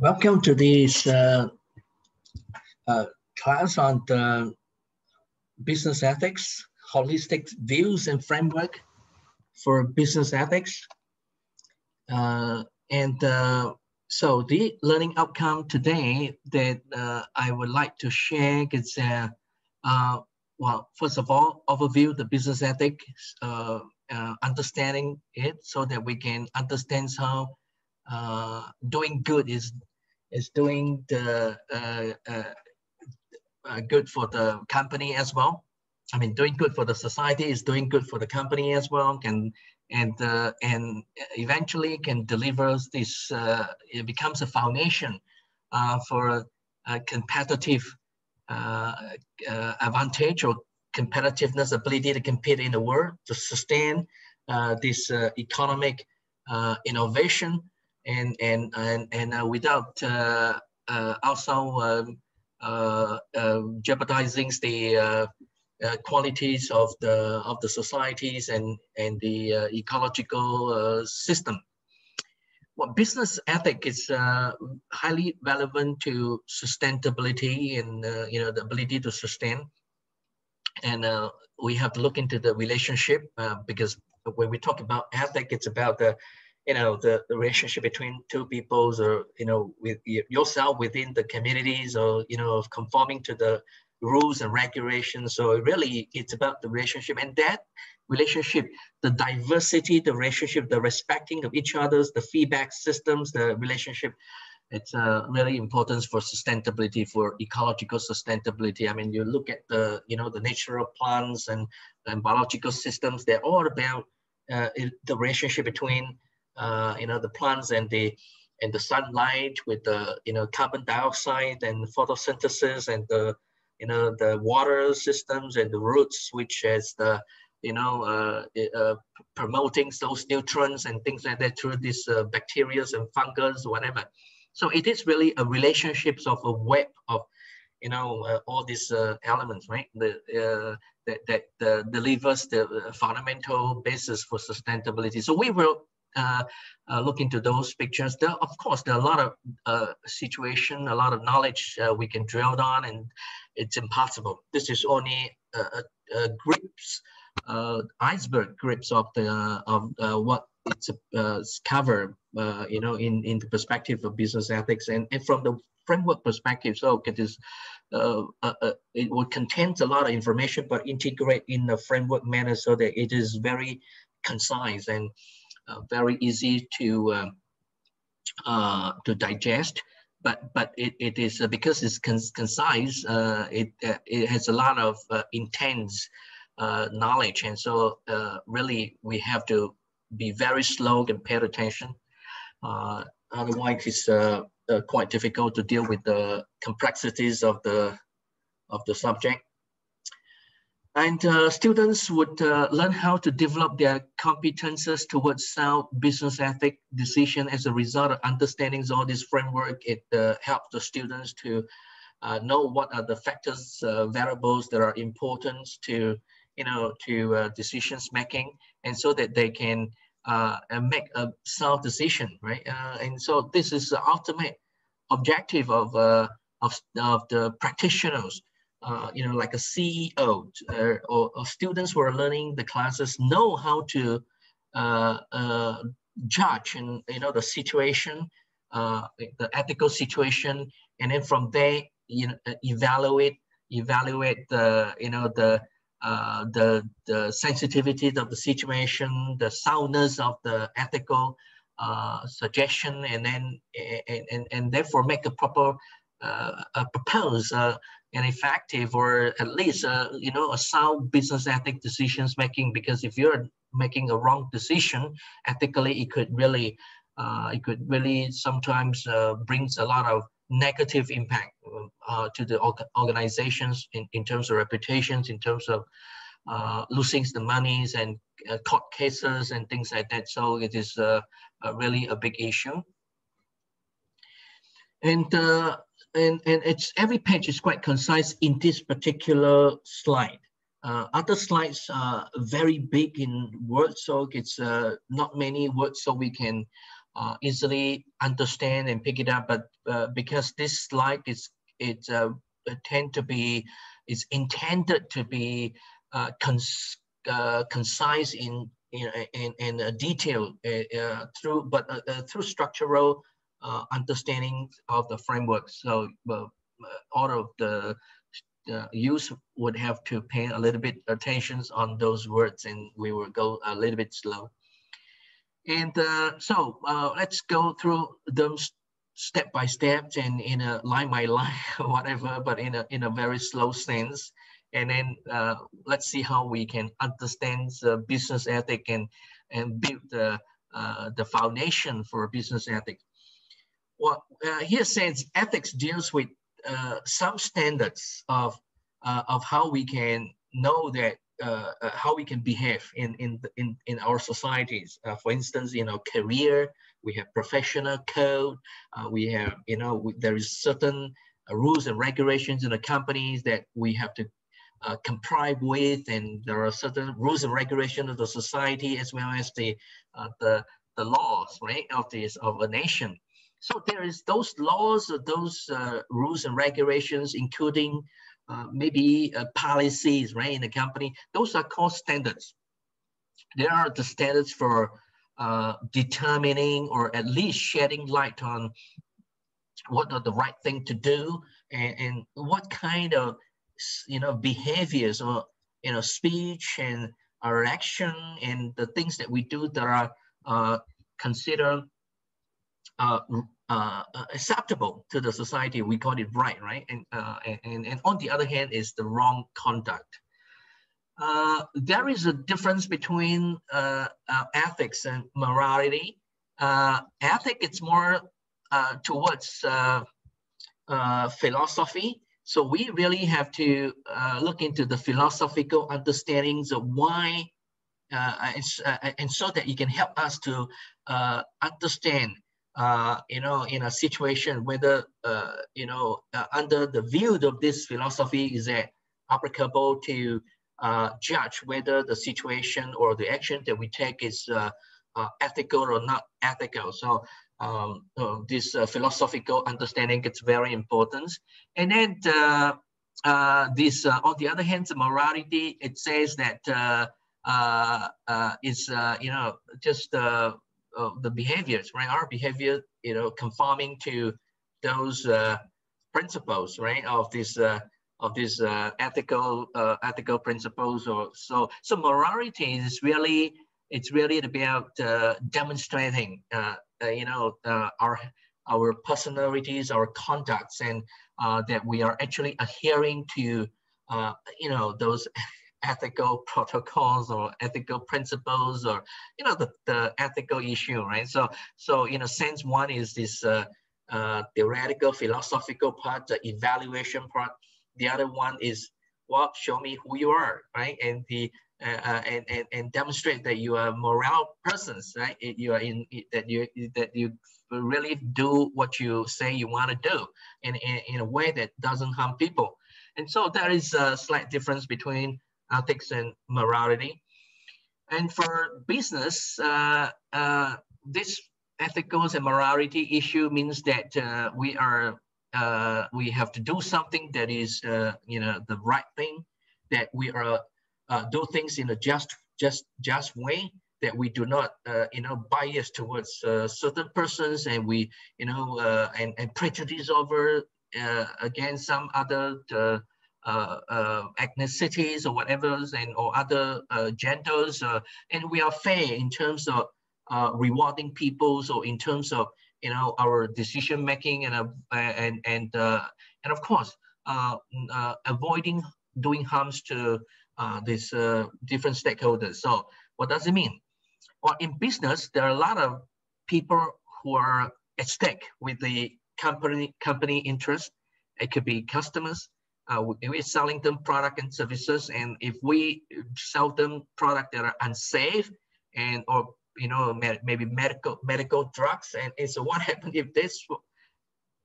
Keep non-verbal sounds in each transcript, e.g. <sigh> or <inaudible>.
Welcome to this uh, uh, class on the business ethics, holistic views and framework for business ethics. Uh, and uh, so the learning outcome today that uh, I would like to share is, uh, well, first of all, overview the business ethics, understanding it so that we can understand how uh, doing good is is doing the uh, uh, uh, good for the company as well. I mean, doing good for the society is doing good for the company as well. Can and uh, and eventually can deliver this. Uh, it becomes a foundation uh, for a competitive advantage or competitiveness ability to compete in the world to sustain this economic innovation and and and and uh, without uh, uh, also um, jeopardizing the qualities of the of the societies and and the ecological system. Well, business ethic is uh, highly relevant to sustainability and uh, you know the ability to sustain. And uh, we have to look into the relationship because when we talk about ethic, it's about the you know the, the relationship between two peoples or you know with yourself within the communities or you know conforming to the rules and regulations. So really it's about the relationship. And that relationship the diversity the relationship the respecting of each other's the feedback systems the relationship it's uh, really important for sustainability for ecological sustainability. I mean you look at the you know the natural plants and, and biological systems they're all about uh, the relationship between uh, you know, the plants and the and the sunlight with the you know carbon dioxide and photosynthesis and the you know the water systems and the roots which has the you know uh, uh, promoting those nutrients and things like that through these uh, bacteria and fungus whatever. So it is really a relationships of a web of you know uh, all these uh, elements right? The uh, that that delivers the fundamental basis for sustainability. So we will uh, uh, look into those pictures. There, of course, there are a lot of uh, situation, a lot of knowledge uh, we can drill on, and it's impossible. This is only uh, uh, grips, iceberg grips of the of what it's uh, covered, you know, in in the perspective of business ethics and, and from the framework perspective. So it is, it will contain a lot of information, but integrate in a framework manner so that it is very concise and uh, very easy to uh, uh, to digest but but it, it is uh, because it's concise uh, it uh, it has a lot of intense knowledge. And so really we have to be very slow and pay attention. Otherwise it's quite difficult to deal with the complexities of the of the subject and uh, students would uh, learn how to develop their competences towards sound business ethic decision as a result of understanding all this framework. It uh, helps the students to uh, know what are the factors, uh, variables that are important to, you know, to uh, decisions making, and so that they can make a sound decision, right? and so this is the ultimate objective of, of, of the practitioners uh, you know, like a CEO uh, or, or, students who are learning the classes know how to uh, uh judge and you know the situation, uh, the ethical situation, and then from there you know, evaluate evaluate the you know the uh, the the sensitivity of the situation, the soundness of the ethical suggestion, and then and, and, and therefore make a proper uh, propose and effective or at least uh, you know a sound business ethic decisions making because if you're making a wrong decision ethically it could really uh, it could really sometimes uh, brings a lot of negative impact uh, to the organizations in, in terms of reputations in terms of uh, losing the monies and uh, court cases and things like that. So it is really a big issue. And and, and it's every page is quite concise in this particular slide. Uh, other slides are very big in words, so it's uh, not many words, so we can uh, easily understand and pick it up. But uh, because this slide is it uh, tend to be is intended to be uh, cons concise in in in, in detail through but through structural understanding of the framework. So all of the uh, use would have to pay a little bit attention on those words and we will go a little bit slow. And uh, so uh, let's go through those step by step and in a line by line <laughs> whatever, but in a, in a very slow sense. And then uh, let's see how we can understand the business ethic and, and build the, uh, the foundation for business ethics. Well, uh, here says ethics deals with uh, some standards of uh, of how we can know that uh, uh, how we can behave in in in, in our societies. Uh, for instance, in our career, we have professional code. Uh, we have you know we, there is certain rules and regulations in the companies that we have to comply with, and there are certain rules and regulations of the society as well as the the the laws right of this of a nation. So there is those laws, those uh, rules and regulations, including uh, maybe uh, policies, right, in the company. Those are called standards. There are the standards for uh, determining or at least shedding light on what are the right thing to do and, and what kind of, you know, behaviors or, you know, speech and our action and the things that we do that are uh, considered uh, uh, acceptable to the society, we call it right, right? And, uh, and, and on the other hand is the wrong conduct. Uh, there is a difference between uh, uh, ethics and morality. Uh, ethic is more towards philosophy. So we really have to look into the philosophical understandings of why and, and so that it can help us to understand uh, you know, in a situation whether, uh, you know, uh, under the view of this philosophy is that applicable to uh, judge whether the situation or the action that we take is uh, uh, ethical or not ethical. So um, this philosophical understanding is very important. And then this, on the other hand, the morality, it says that that is, you know, just uh, the behaviors, right? Our behavior, you know, conforming to those uh, principles, right? Of this uh, of these uh, ethical uh, ethical principles, or so. So morality is really it's really about uh, demonstrating, you know, our our personalities, our conducts, and uh, that we are actually adhering to, you know, those ethical protocols or ethical principles or you know the, the ethical issue right? So so in a sense one is this uh, uh, theoretical philosophical part the evaluation part the other one is well show me who you are right? And the uh, uh and, and and demonstrate that you are moral persons right? You are in that you that you really do what you say you want to do in, in, in a way that doesn't harm people. And so there is a slight difference between ethics and morality. And for business, uh, uh, this ethical and morality issue means that uh, we are uh, we have to do something that is uh, you know the right thing, that we are uh, do things in a just just just way, that we do not you know bias towards certain persons, and we you know and and prejudice over against some other ethnicities or whatever, and or other uh, genders, uh, and we are fair in terms of uh, rewarding people. So in terms of you know our decision making and uh, and and uh, and of course uh, uh, avoiding doing harms to uh, these uh, different stakeholders. So what does it mean? Well, in business, there are a lot of people who are at stake with the company company interest. It could be customers, uh, we're selling them product and services and if we sell them product that are unsafe and or you know maybe medical medical drugs and, and so what <laughs> happened if this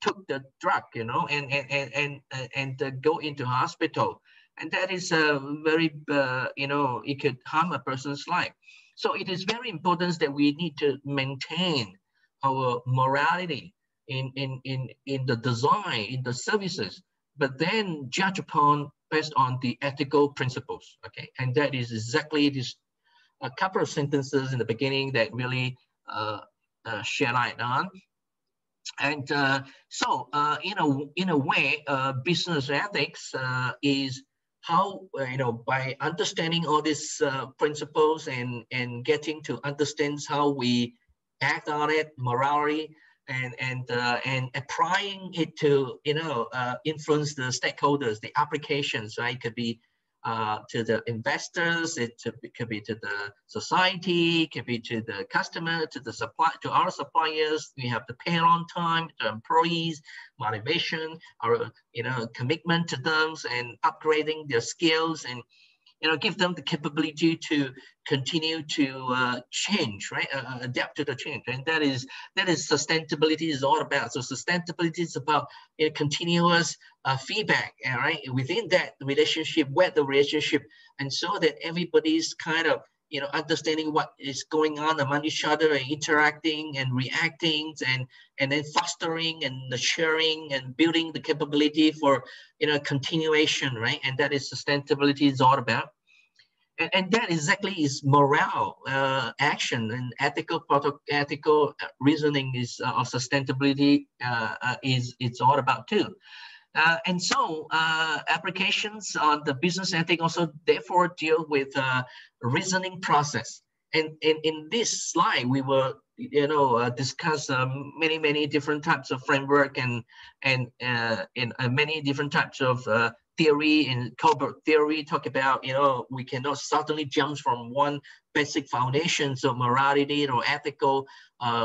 took the drug you know and and and and, and uh, go into hospital? And that is a very uh, you know it could harm a person's life. So it is very important that we need to maintain our morality in, in, in, in the design, in the services, but then judge upon based on the ethical principles. Okay, and that is exactly this a couple of sentences in the beginning that really uh, uh, shed light on. And uh, so, uh, in a in a way, uh, business ethics uh, is how you know by understanding all these principles and and getting to understand how we act on it, morality, and and uh, and applying it to you know uh, influence the stakeholders, the applications, right? Could be uh, to the investors, it, could be to the society, it could be to the customer, to the supply, to our suppliers. We have the pay on time, the employees, motivation, our you know commitment to them, and upgrading their skills and you know, give them the capability to continue to uh, change, right? Uh, uh, adapt to the change, and that is that is sustainability is all about. So sustainability is about you know, continuous uh, feedback, right? Within that relationship, with the relationship, and so that everybody's kind of you know understanding what is going on among each other and interacting and reacting and and then fostering and sharing and building the capability for you know continuation right? And that is sustainability is all about. And, and that exactly is morale uh, action and ethical ethical reasoning is uh, sustainability uh, uh, is it's all about too uh, and so uh, applications on the business ethic also therefore deal with uh, reasoning process. And in, this slide, we will you know uh, discuss um, many many different types of framework and and uh, in uh, many different types of theory and Kohlberg theory talk about you know we cannot suddenly jump from one basic foundations of morality or ethical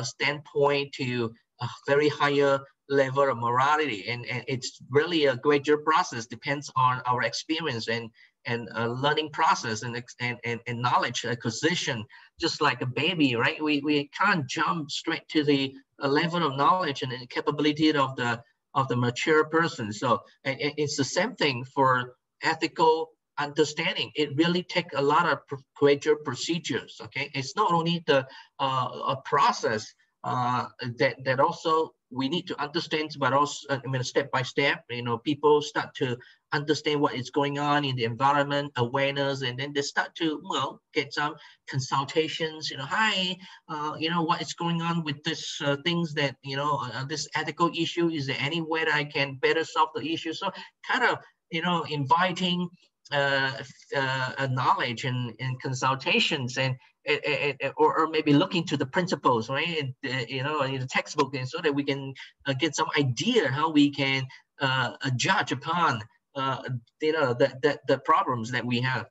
standpoint to a very higher level of morality. And, and it's really a gradual process. Depends on our experience and and a learning process and, and, and, and knowledge acquisition. Just like a baby right? We, we can't jump straight to the level of knowledge and capability of the of the mature person. So and, it's the same thing for ethical understanding. It really takes a lot of gradual procedures okay? It's not only the uh, a process uh, that that also we need to understand, but also I mean step by step. You know, people start to understand what is going on in the environment, awareness, and then they start to well get some consultations. You know, hi, uh, you know what is going on with this uh, things that you know uh, this ethical issue. Is there any way that I can better solve the issue? So kind of you know inviting uh, uh, knowledge and, and consultations and or, or maybe looking to the principles, right? And, uh, you know, in the textbook, and so that we can uh, get some idea how we can uh, judge upon, uh, you know, the, the, the problems that we have.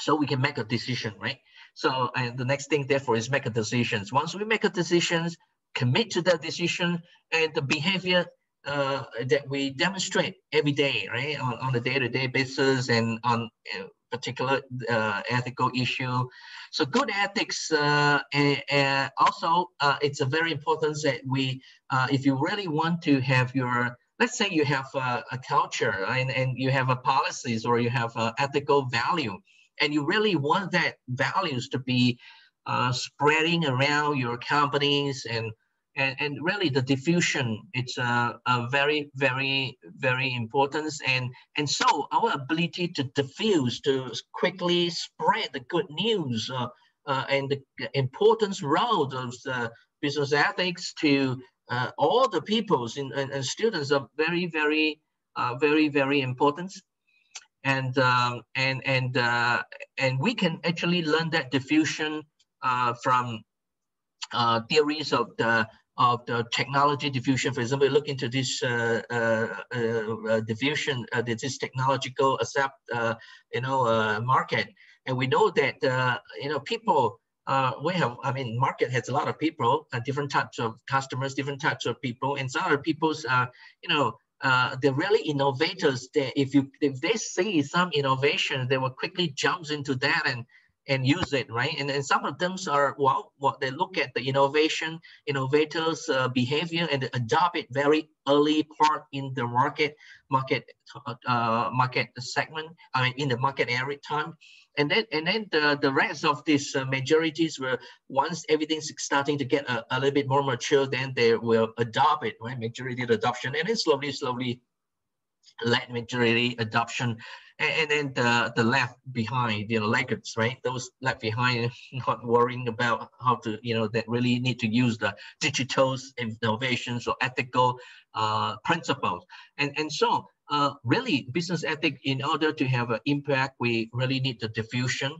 So we can make a decision, right? So and the next thing, therefore, is make a decisions. Once we make a decisions, commit to that decision, and the behavior uh, that we demonstrate every day, right, on, on a day-to-day basis and on uh, particular uh, ethical issue. So good ethics, uh, and, and also uh, it's a very important that we, uh, if you really want to have your, let's say you have a, a culture and, and you have a policies or you have a ethical value, and you really want that values to be uh, spreading around your companies and and, and really the diffusion it's a, a very very very important. And and so our ability to diffuse to quickly spread the good news uh, uh, and the importance role of the business ethics to uh, all the peoples and, and, students are very very uh, very very important. And um, and and uh, and we can actually learn that diffusion uh, from uh, theories of the of the technology diffusion. For example, look into this uh, uh, uh, diffusion, uh, this technological accept, uh, you know, uh, market, and we know that you know people. we have, I mean, market has a lot of people, different types of customers, different types of people, and some of the people's, you know, uh, they're really innovators. That if you if they see some innovation, they will quickly jump into that and and use it, right? And, then some of them are, well, what they look at the innovation, innovators' uh, behavior and adopt it very early part in the market, market, uh, market segment, I mean, in the market area time. and then and then the, the rest of these uh, majorities were once everything's starting to get a, a little bit more mature, then they will adopt it, right? Majority adoption, and then slowly, slowly, let majority adoption and, and then the, the left behind, you know, laggards, right? Those left behind, <laughs> not worrying about how to, you know, that really need to use the digital innovations or ethical uh, principles. And, and so uh, really business ethic, in order to have an impact, we really need the diffusion.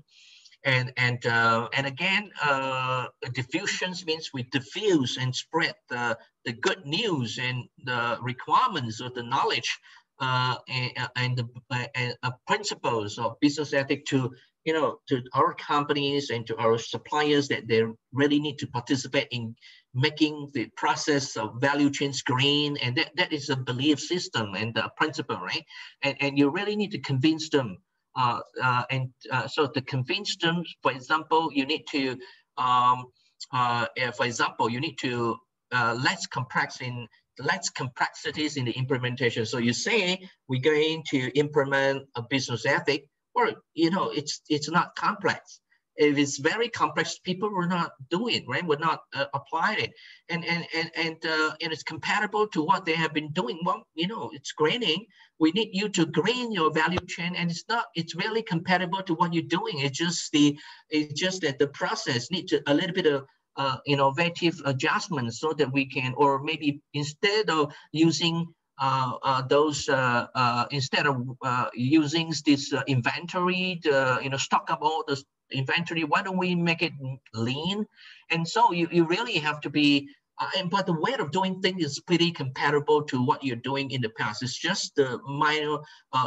And, and, uh, and again, uh, diffusions means we diffuse and spread the, the good news and the requirements or the knowledge uh, and, and, the, and uh, principles of business ethic to you know to our companies and to our suppliers that they really need to participate in making the process of value chains green and that, that is a belief system and the principle right? And, and you really need to convince them uh, uh, and uh, so to convince them for example you need to um, uh, for example you need to uh, less complex in less complexities in the implementation. So you say we're going to implement a business ethic, or you know, it's it's not complex. If it's very complex, people will not do it, right? Will not uh, apply it, and and and and uh, and it's compatible to what they have been doing. Well, you know, it's greening. We need you to green your value chain, and it's not. It's really compatible to what you're doing. It's just the. It's just that the process needs a little bit of uh, innovative adjustments so that we can, or maybe instead of using uh, uh, those, uh, uh, instead of uh, using this inventory, the, you know, stock up all the inventory, why don't we make it lean? And so you, you really have to be, and, but the way of doing things is pretty comparable to what you're doing in the past. It's just the minor,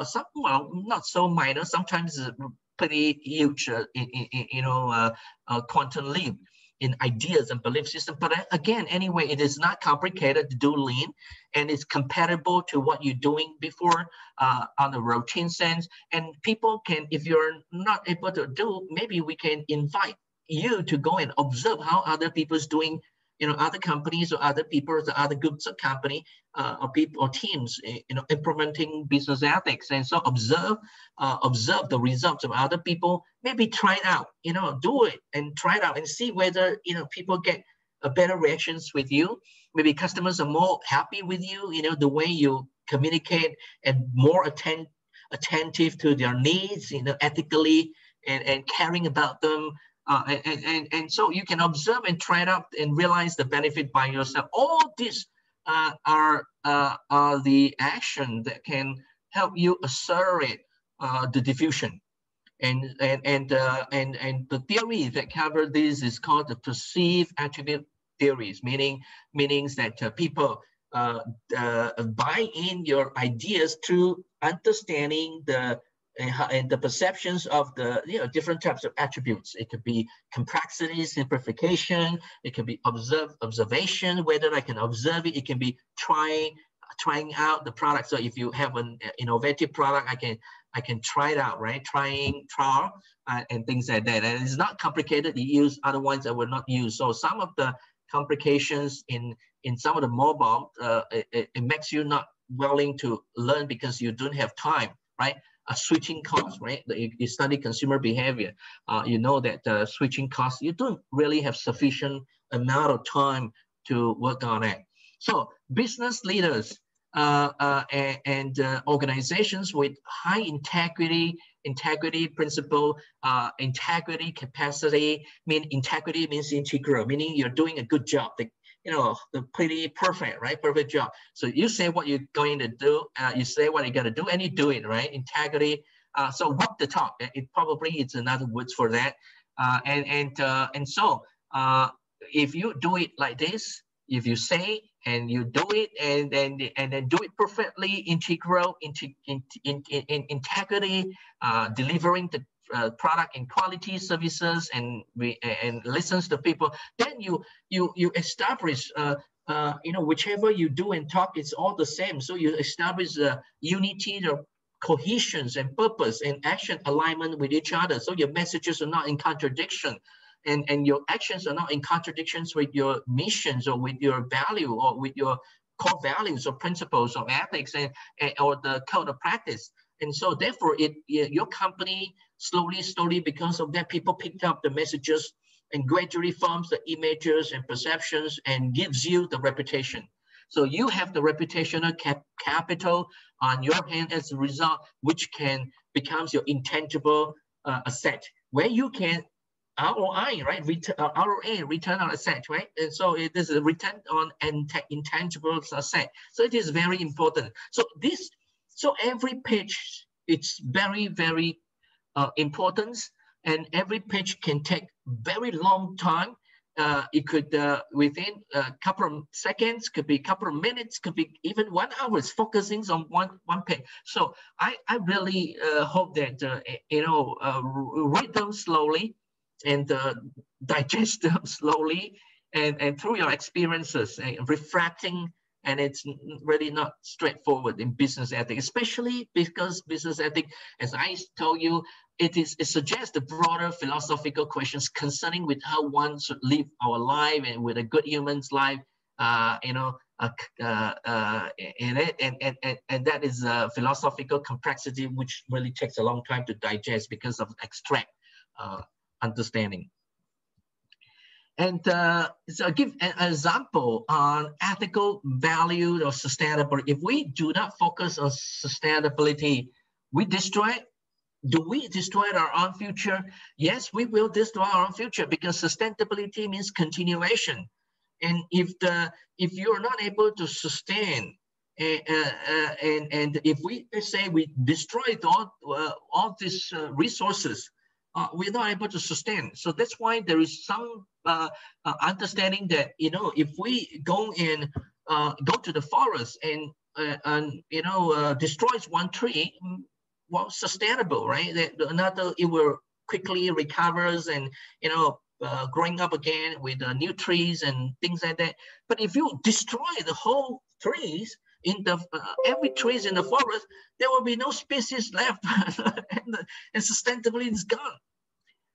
some, well, not so minor, sometimes pretty huge, in, you know, quantum leap in ideas and belief system. But uh, again, anyway, it is not complicated to do lean and it's compatible to what you're doing before uh, on the routine sense. And people can, if you're not able to do, maybe we can invite you to go and observe how other people's doing you know, other companies or other people or other groups of company uh, or people or teams, eh, you know, implementing business ethics. And so observe, uh, observe the results of other people, maybe try it out, you know, do it and try it out and see whether, you know, people get a better reactions with you. Maybe customers are more happy with you, you know, the way you communicate and more attend, attentive to their needs, you know, ethically and, and caring about them uh, and, and, and so you can observe and try it out and realize the benefit by yourself. All these uh, are, uh, are the action that can help you accelerate uh, the diffusion. And, and, and, uh, and, and the theory that cover this is called the perceived attribute theories, meaning meanings that people buy in your ideas through understanding the and, and the perceptions of the you know different types of attributes. It could be complexity, simplification. It could be observe observation, whether I can observe it. It can be trying trying out the product. So if you have an innovative product, I can I can try it out, right? Trying trial uh, and things like that. And it's not complicated. You use other ones that will not use. So some of the complications in in some of the mobile, uh, it, it makes you not willing to learn because you don't have time, right? A switching cost, right? You, you study consumer behavior, uh, you know that uh, switching costs, you don't really have sufficient amount of time to work on it. So business leaders uh, uh, and, and uh, organizations with high integrity, integrity principle, uh, integrity capacity, mean integrity means integral, meaning you're doing a good job. The you know, the pretty perfect, right? Perfect job. So you say what you're going to do, uh, you say what you're going to do, and you do it, right? Integrity. Uh, so walk the talk. It probably is another words for that. Uh, and and uh, and so uh, if you do it like this, if you say and you do it and then and then do it perfectly, integral, into in, in, in, integrity, uh, delivering the uh, product and quality services and we and listens to people, then you you you establish uh, uh, you know whichever you do and talk, it's all the same. So you establish the unity, the cohesions and purpose and action alignment with each other. So your messages are not in contradiction. And, and your actions are not in contradictions with your missions or with your value or with your core values or principles of ethics and, and or the code of practice. And so therefore, it your company slowly, slowly, because of that, people picked up the messages and gradually forms the images and perceptions and gives you the reputation. So you have the reputational cap capital on your hand as a result, which can becomes your intangible uh, asset, where you can ROI, right? Return, uh, ROA, return on asset, right? And so it is a return on intangible asset. So it is very important. So this, so every page, it's very, very uh, important and every page can take very long time. Uh, it could uh, within a couple of seconds, could be a couple of minutes, could be even one hour focusing on one one page. So I I really uh, hope that uh, you know uh, read them slowly and uh, digest them <laughs> slowly and and through your experiences and reflecting and it's really not straightforward in business ethics, especially because business ethics, as I told you, it is it suggests the broader philosophical questions concerning with how one should live our life and with a good human's life. Uh, you know, uh, uh, uh, and, and, and, and that is a philosophical complexity which really takes a long time to digest because of abstract uh, understanding. And uh, so I'll give an example on ethical value or sustainability. If we do not focus on sustainability, we destroy do we destroy our own future? Yes, we will destroy our own future because sustainability means continuation. And if the if you're not able to sustain, uh, uh, and and if we say we destroyed all uh, all these uh, resources, uh, we're not able to sustain. So that's why there is some uh, understanding that you know if we go in go to the forest and and you know destroys one tree, well sustainable, right? That another it will quickly recovers and you know uh, growing up again with uh, new trees and things like that. But if you destroy the whole trees in the uh, every trees in the forest, there will be no species left, <laughs> and, and sustainability is gone.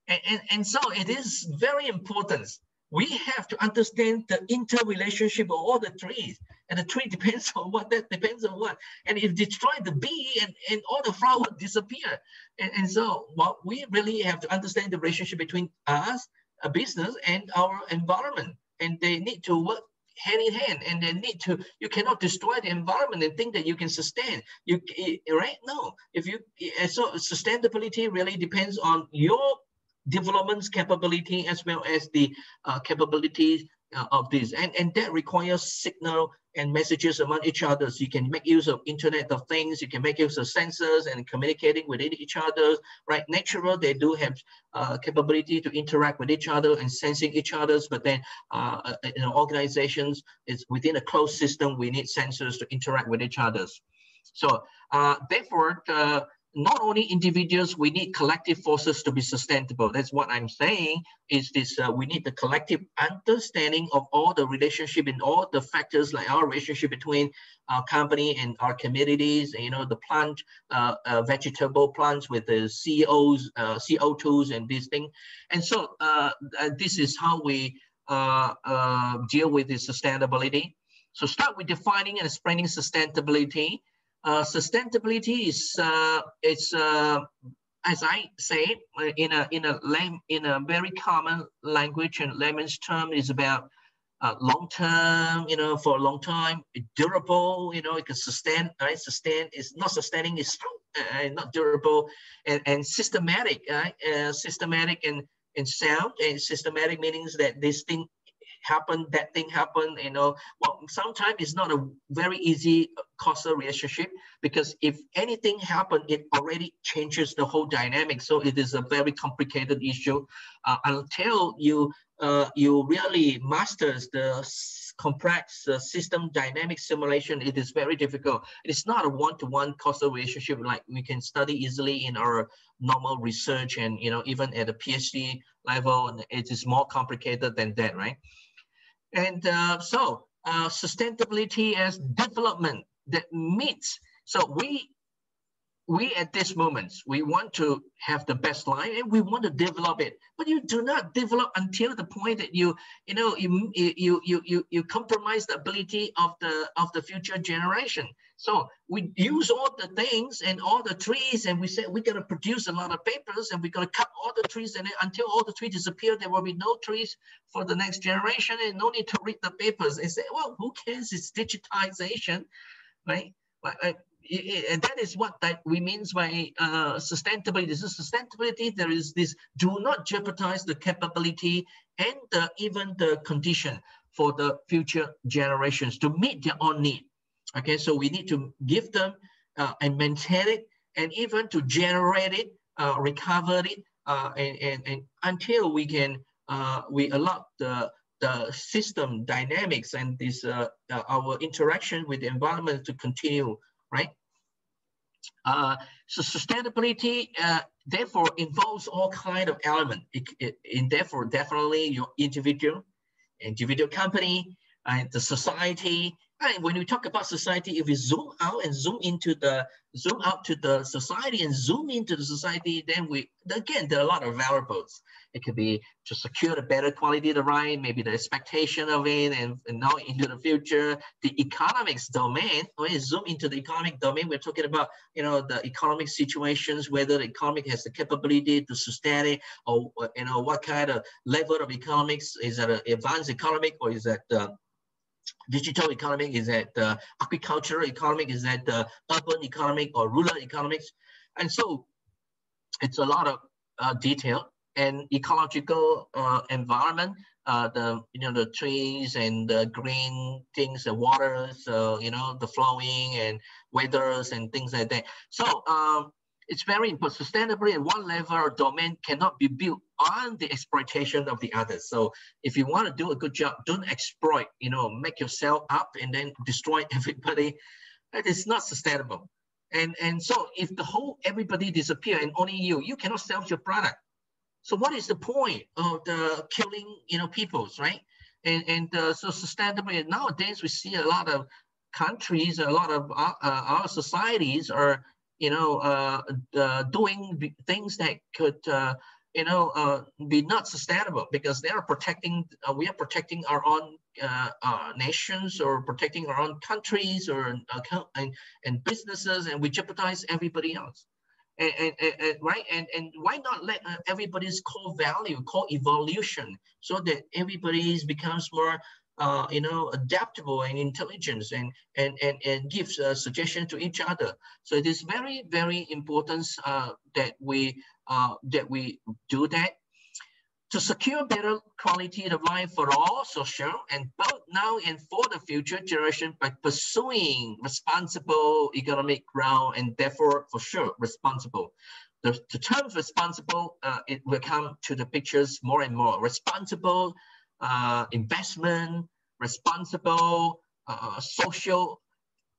And, and, and so it is very important we have to understand the interrelationship of all the trees. And the tree <laughs> depends on what, that depends on what. And if destroy the bee and, and all the flower disappear. And, and so what we really have to understand the relationship between us, a business, and our environment. And they need to work hand in hand and they need to you cannot destroy the environment and think that you can sustain. You right? No. If you so sustainability really depends on your development capability as well as the uh, capabilities uh, of this. And, and that requires signal and messages among each other. So you can make use of Internet of Things, you can make use of sensors and communicating with each other, right? Natural, they do have uh, capability to interact with each other and sensing each other's, but then uh, uh in organizations, it's within a closed system, we need sensors to interact with each other's. So uh, therefore, not only individuals, we need collective forces to be sustainable. That's what I'm saying is this, uh, we need the collective understanding of all the relationship and all the factors like our relationship between our company and our communities, you know, the plant, uh, uh, vegetable plants with the COs, uh, CO2s and this thing. And so uh, this is how we uh, deal with the sustainability. So start with defining and explaining sustainability uh, sustainability is uh, it's uh, as I say uh, in a in a lame in a very common language and layman's term is about uh, long term, you know, for a long time, durable, you know, it can sustain, right? Sustain is not sustaining, is uh, not durable, and, and systematic, right? Uh, systematic and and sound and systematic meanings that this thing happened, that thing happened, you know, well, sometimes it's not a very easy causal relationship because if anything happened, it already changes the whole dynamic. So it is a very complicated issue uh, until you uh, you really masters the complex uh, system dynamic simulation, it is very difficult. It's not a one-to-one -one causal relationship like we can study easily in our normal research and you know even at a PhD level, it is more complicated than that, right? And uh, so uh, sustainability as development that meets. So we we at this moment, we want to have the best life and we want to develop it, but you do not develop until the point that you, you know, you, you, you, you, you compromise the ability of the, of the future generation. So we use all the things and all the trees and we say we're going to produce a lot of papers and we're going to cut all the trees and until all the trees disappear, there will be no trees for the next generation and no need to read the papers and say, well, who cares? It's digitization, right? and that is what that we means by uh, sustainability. This is sustainability. There is this do not jeopardize the capability and the, even the condition for the future generations to meet their own need. Okay, so we need to give them uh, and maintain it and even to generate it, uh, recover it, uh, and, and, and until we can, uh, we allow the, the system dynamics and this uh, our interaction with the environment to continue right? Uh, so sustainability, uh, therefore, involves all kind of element. It, therefore, definitely your individual, individual company, and the society, and when we talk about society, if we zoom out and zoom into the zoom out to the society and zoom into the society, then we again there are a lot of variables. It could be to secure the better quality of the right, maybe the expectation of it, and, and now into the future, the economics domain. When you zoom into the economic domain, we're talking about you know the economic situations, whether the economic has the capability to sustain it, or you know what kind of level of economics is that an advanced economic or is that uh, digital economic? Is that the agricultural economic? Is that the urban economic or rural economics? And so it's a lot of uh, detail and ecological uh, environment, uh, the you know the trees and the green things, the waters, uh, you know the flowing and weathers and things like that. So um, it's very important. Sustainability at one level or domain cannot be built on the exploitation of the others. So if you want to do a good job, don't exploit, you know, make yourself up and then destroy <laughs> everybody. That is not sustainable. And, and so if the whole everybody disappear and only you, you cannot sell your product. So what is the point of the killing, you know, peoples, right? And, and uh, so sustainability, nowadays we see a lot of countries, a lot of our, uh, our societies are you know, uh, uh, doing things that could, uh, you know, uh, be not sustainable because they are protecting, uh, we are protecting our own uh, nations or protecting our own countries or and, and businesses and we jeopardize everybody else. And, and, and, right and and why not let everybody's core value core evolution so that everybody becomes more uh, you know, adaptable and intelligent and, and, and, and gives a suggestion to each other. So it is very, very important uh, that, we, uh, that we do that to secure better quality of life for all social and both now and for the future generation by pursuing responsible economic growth and therefore for sure responsible. The, the term responsible, uh, it will come to the pictures more and more. Responsible uh, investment, responsible uh, social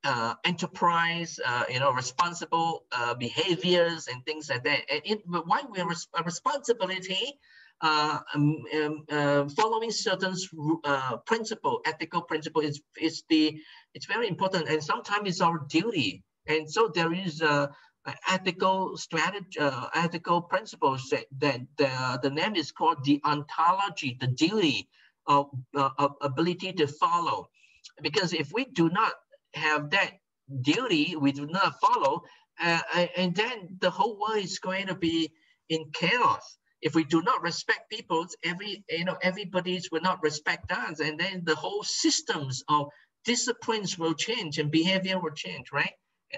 uh, enterprise, uh, you know, responsible uh, behaviors and things like that. And it, why we have res responsibility uh, um, um, uh, following certain principle, ethical principle is, is the, it's very important. And sometimes it's our duty. And so there is a, ethical strategy, uh, ethical principles that, that the, the name is called deontology, the duty of, uh, ability to follow. Because if we do not have that duty, we do not follow, uh, and then the whole world is going to be in chaos. If we do not respect people, every you know everybody's will not respect us, and then the whole systems of disciplines will change and behavior will change, right?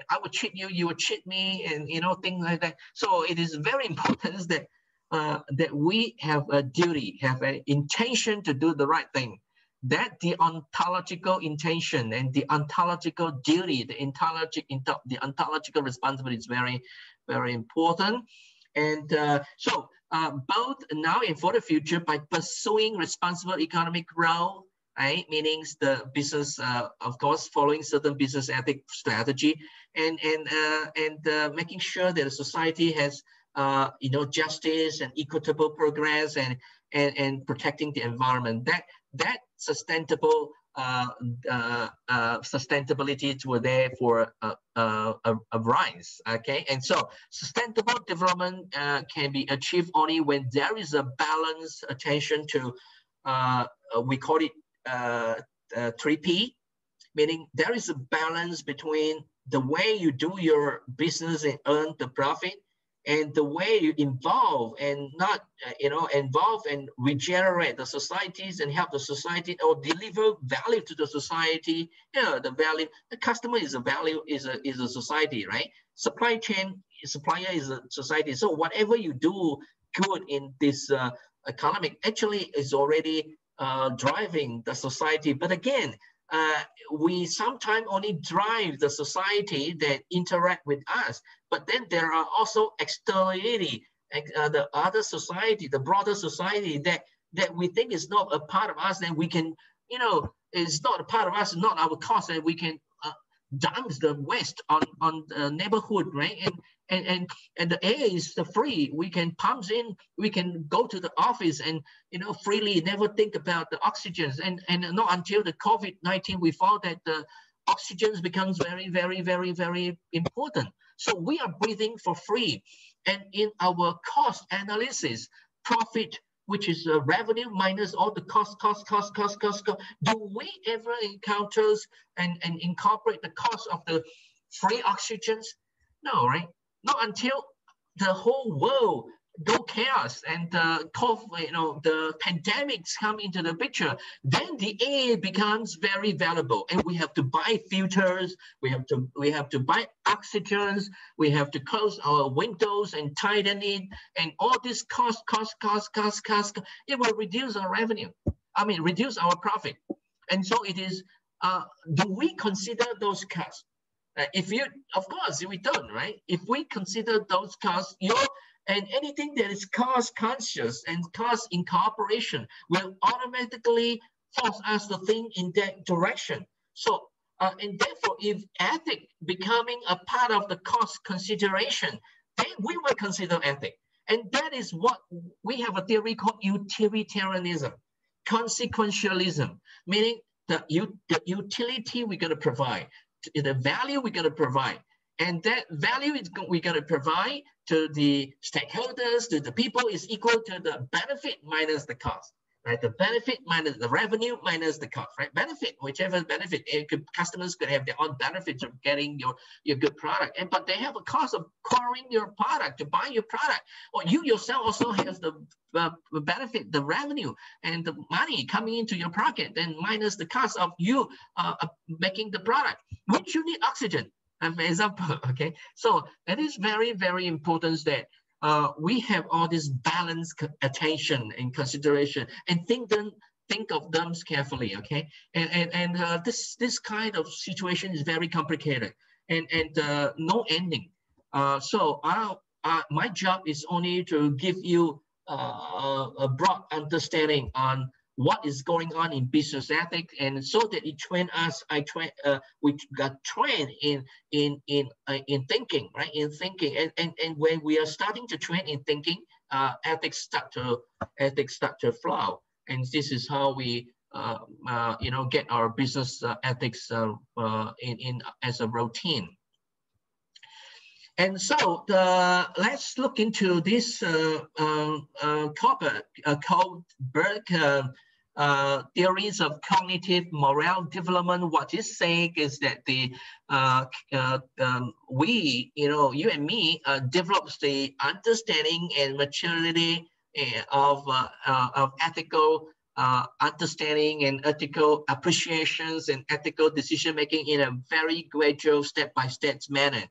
I would treat you, you would treat me, and you know things like that. So it is very <laughs> important that uh, that we have a duty, have an intention to do the right thing. That the ontological intention and the ontological duty, the ontological, the ontological responsibility is very, very important. And uh, so uh, both now and for the future, by pursuing responsible economic growth, right, meaning the business, uh, of course, following certain business ethic strategy, and and uh, and uh, making sure that the society has uh, you know, justice and equitable progress and, and, and protecting the environment. That, that sustainable uh, uh, sustainability were there for a, a, a, rise. Okay, and so sustainable development can be achieved only when there is a balanced attention to, uh, we call it 3P, meaning there is a balance between the way you do your business and earn the profit and the way you involve and not uh, you know involve and regenerate the societies and help the society or deliver value to the society. You know the value the customer is a value is a is a society right? Supply chain supplier is a society. So whatever you do good in this uh, economic actually is already uh, driving the society but again uh, we sometimes only drive the society that interact with us, but then there are also externality, uh, the other society, the broader society that that we think is not a part of us, and we can, you know, is not a part of us, not our cause, and we can uh, dump the waste on on the neighborhood, right? And and and and the air is free. We can pump in. We can go to the office and you know freely. Never think about the oxygens. And and not until the COVID nineteen, we found that the oxygens becomes very very very very important. So we are breathing for free, and in our cost analysis, profit which is uh, revenue minus all the cost, cost, cost, cost, cost, cost. Do we ever encounter and, and incorporate the cost of the free oxygens? No, right? Not until the whole world go chaos and the COVID, you know, the pandemics come into the picture, then the air becomes very valuable, and we have to buy filters, we have to we have to buy oxygens, we have to close our windows and tighten it, and all this cost, cost, cost, cost, cost, it will reduce our revenue. I mean, reduce our profit, and so it is. Uh, do we consider those costs? Uh, if you, of course, we don't, right? If we consider those costs, your and anything that is cost conscious and cost incorporation will automatically force us to think in that direction. So, uh, and therefore, if ethic becoming a part of the cost consideration, then we will consider ethic. And that is what we have a theory called utilitarianism, consequentialism, meaning the, the utility we're going to provide, the value we're going to provide. And that value is we're going to provide to the stakeholders, to the people is equal to the benefit minus the cost, right? The benefit minus the revenue minus the cost, right? Benefit, whichever benefit, it could, customers could have their own benefits of getting your, your good product. And but they have a cost of acquiring your product, to buy your product. Or you yourself also has the uh, benefit, the revenue and the money coming into your pocket, then minus the cost of you uh, making the product. Which you need oxygen, an example, <laughs> okay? So it is very, very important that uh, we have all this balanced attention and consideration and think them, think of them carefully, okay? And, and, and uh, this, this kind of situation is very complicated and, and uh, no ending. Uh, so I, my job is only to give you uh, a broad understanding on what is going on in business ethics, and so that it train us. I train. Uh, we got trained in in in uh, in thinking, right? In thinking, and, and and when we are starting to train in thinking, uh, ethics start to ethics start to flow, and this is how we. Uh, uh, you know, get our business uh, ethics uh, uh, in, in as a routine. And so the, let's look into this uh, uh, uh, uh, uh, uh, theories of cognitive morale development. What it's saying is that the um, we, you know, you and me, develops the understanding and maturity eh, of of ethical uh, understanding and ethical appreciations and ethical decision making in a very gradual step-by-step manner.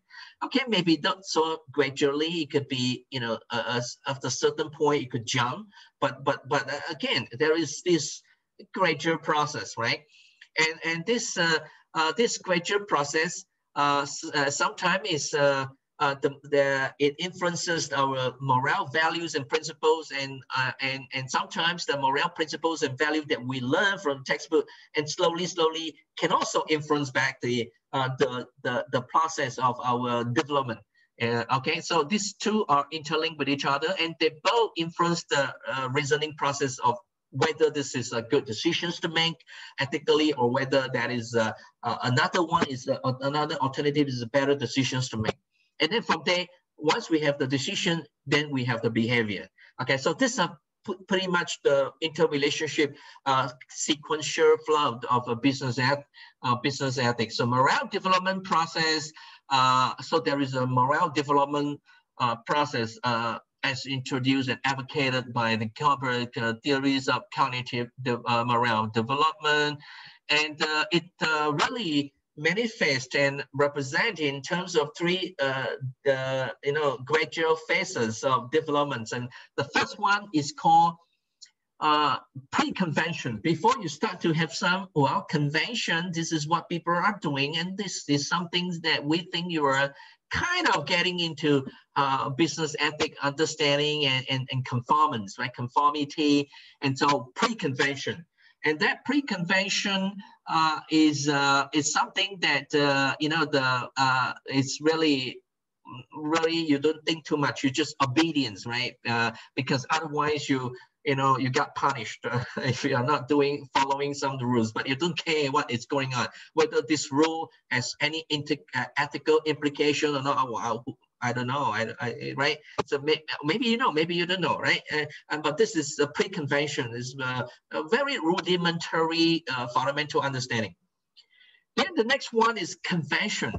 Okay, maybe not so gradually. It could be, you know, uh, after a certain point, it could jump. But but but uh, again, there is this gradual process, right? And and this uh, uh, this gradual process uh, uh sometimes is uh, uh, the, the, it influences our morale values and principles and, uh, and, and sometimes the morale principles and value that we learn from textbook and slowly, slowly can also influence back the, the, the, the process of our development. Uh, okay, so these two are interlinked with each other and they both influence the uh, reasoning process of whether this is a good decisions to make ethically or whether that is uh, uh, another one is uh, another alternative is a better decisions to make. And then from there, once we have the decision, then we have the behavior. Okay, so this is pretty much the interrelationship uh, sequential flow of a business eth uh, business ethics. So morale development process. Uh, so there is a morale development uh, process uh, as introduced and advocated by the Kohlberg uh, theories of cognitive de morale development, and it really manifest and represent in terms of three uh, the you know gradual phases of developments. And the first one is called uh, pre-convention. Before you start to have some well convention this is what people are doing. And this is something that we think you are kind of getting into uh, business ethic understanding and, and, and conformance right? Conformity. And so pre-convention. And that pre-convention uh, is uh, is something that uh, you know the uh, it's really really you don't think too much. You just obedience right? Uh, because otherwise you you know you got punished uh, <laughs> if you are not doing following some rules but you don't care what is going on. Whether this rule has any uh, ethical implication or not I don't know, I, I, right? So may, maybe you know, maybe you don't know, right? Uh, but this is a pre-convention, is uh, a very rudimentary uh, fundamental understanding. Then the next one is convention.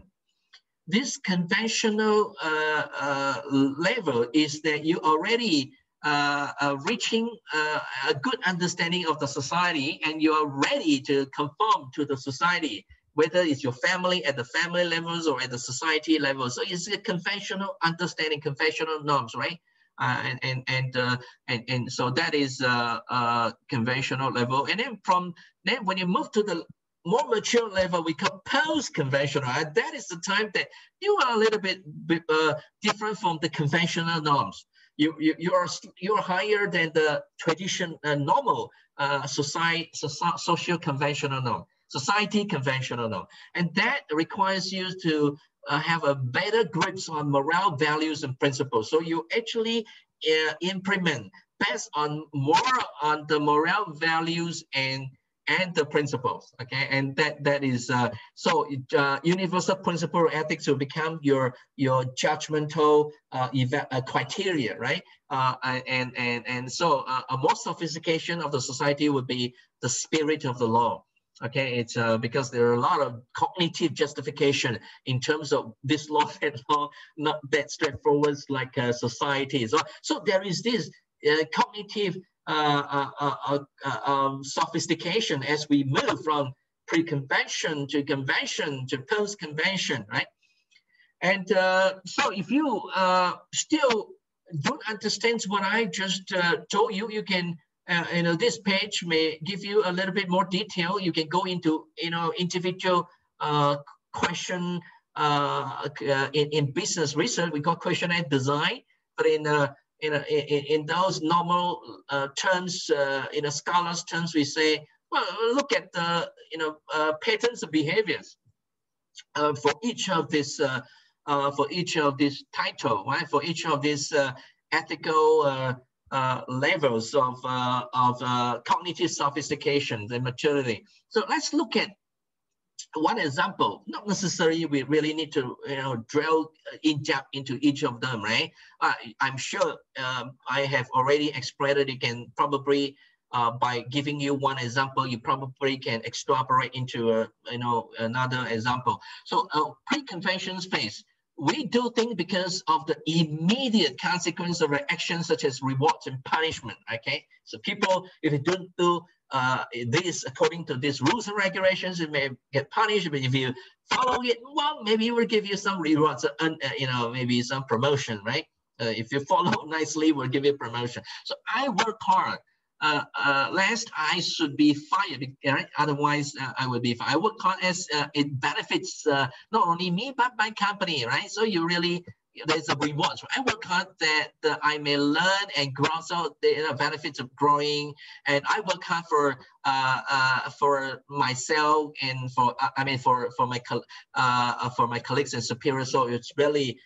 This conventional uh, uh, level is that you already uh, uh, reaching a good understanding of the society and you are ready to conform to the society whether it's your family at the family levels or at the society level. So it's a conventional understanding, conventional norms, right? Uh, and and and, uh, and and so that is uh, uh, conventional level. And then from then, when you move to the more mature level, we call post-conventional. That is the time that you are a little bit, bit uh, different from the conventional norms. You, you, you are you are higher than the tradition uh, normal uh, society so, social conventional norm society conventional norm. And that requires you to uh, have a better grips on morale values and principles. So you actually uh, implement based on more on the morale values and and the principles okay and that that is uh, so uh, universal principle ethics will become your your judgmental uh, uh criteria right uh, and and and so uh, a more sophistication of the society would be the spirit of the law Okay, it's uh, because there are a lot of cognitive justification in terms of this law <laughs> and law, not that straightforward like uh, society. So, so there is this uh, cognitive uh, uh, uh, um, sophistication as we move from pre-convention to convention to post-convention, right? And so if you still don't understand what I just told you, you can uh, you know, this page may give you a little bit more detail. You can go into, you know, individual uh, question uh, uh in, in business research, we call questionnaire design, but in, uh, in, in, in those normal uh, terms, uh, in a scholar's terms, we say, well, look at the, you know, patterns of behaviors for each of this, for each of this title, right? For each of these ethical uh, levels of, uh, of uh, cognitive sophistication and maturity. So let's look at one example. Not necessarily we really need to you know drill in depth into each of them, right? I'm sure um, I have already explained it. You can probably uh, by giving you one example, you probably can extrapolate into a, you know another example. So uh, pre-convention space we do things because of the immediate consequence of our actions such as rewards and punishment. Okay, so people, if they don't do uh, this according to these rules and regulations, it may get punished. But if you follow it, well, maybe it will give you some rewards, uh, you know, maybe some promotion, right? Uh, if you follow <laughs> nicely, we'll give you promotion. So I work hard uh, uh, last I should be fired, right? Otherwise, uh, I would be fired. I work hard as uh, it benefits uh, not only me but my company, right? So you really there's a reward. So I work hard that uh, I may learn and grow. So the benefits of growing, and I work hard for for myself and for I mean for for my for my colleagues and superiors. So it's really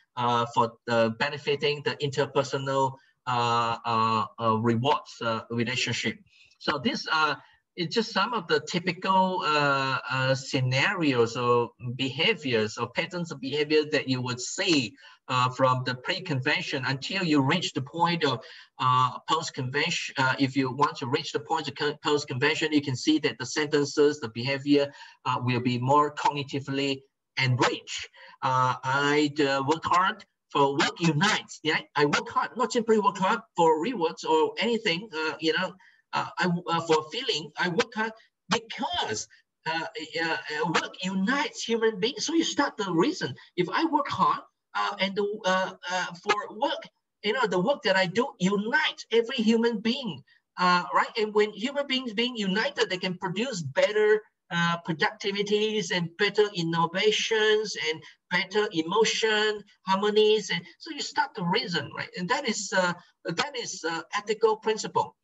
for the benefiting the interpersonal uh, uh, uh, rewards relationship. So this uh, is just some of the typical uh, uh, scenarios or behaviors or patterns of behavior that you would see uh, from the pre-convention until you reach the point of uh, post-convention. Uh, if you want to reach the point of post-convention, you can see that the sentences, the behavior uh, will be more cognitively enriched. Uh, I uh, work hard for work unites. Yeah, I work hard, not simply work hard for rewards or anything. you know, I for feeling. I work hard because uh, uh, work unites human beings. So you start the reason. If I work hard, uh, and the, uh, uh, for work, you know, the work that I do unites every human being, uh, right? And when human beings being united, they can produce better uh, productivities and better innovations and better emotion harmonies and so you start to reason right? And that is uh, that is uh, ethical principle.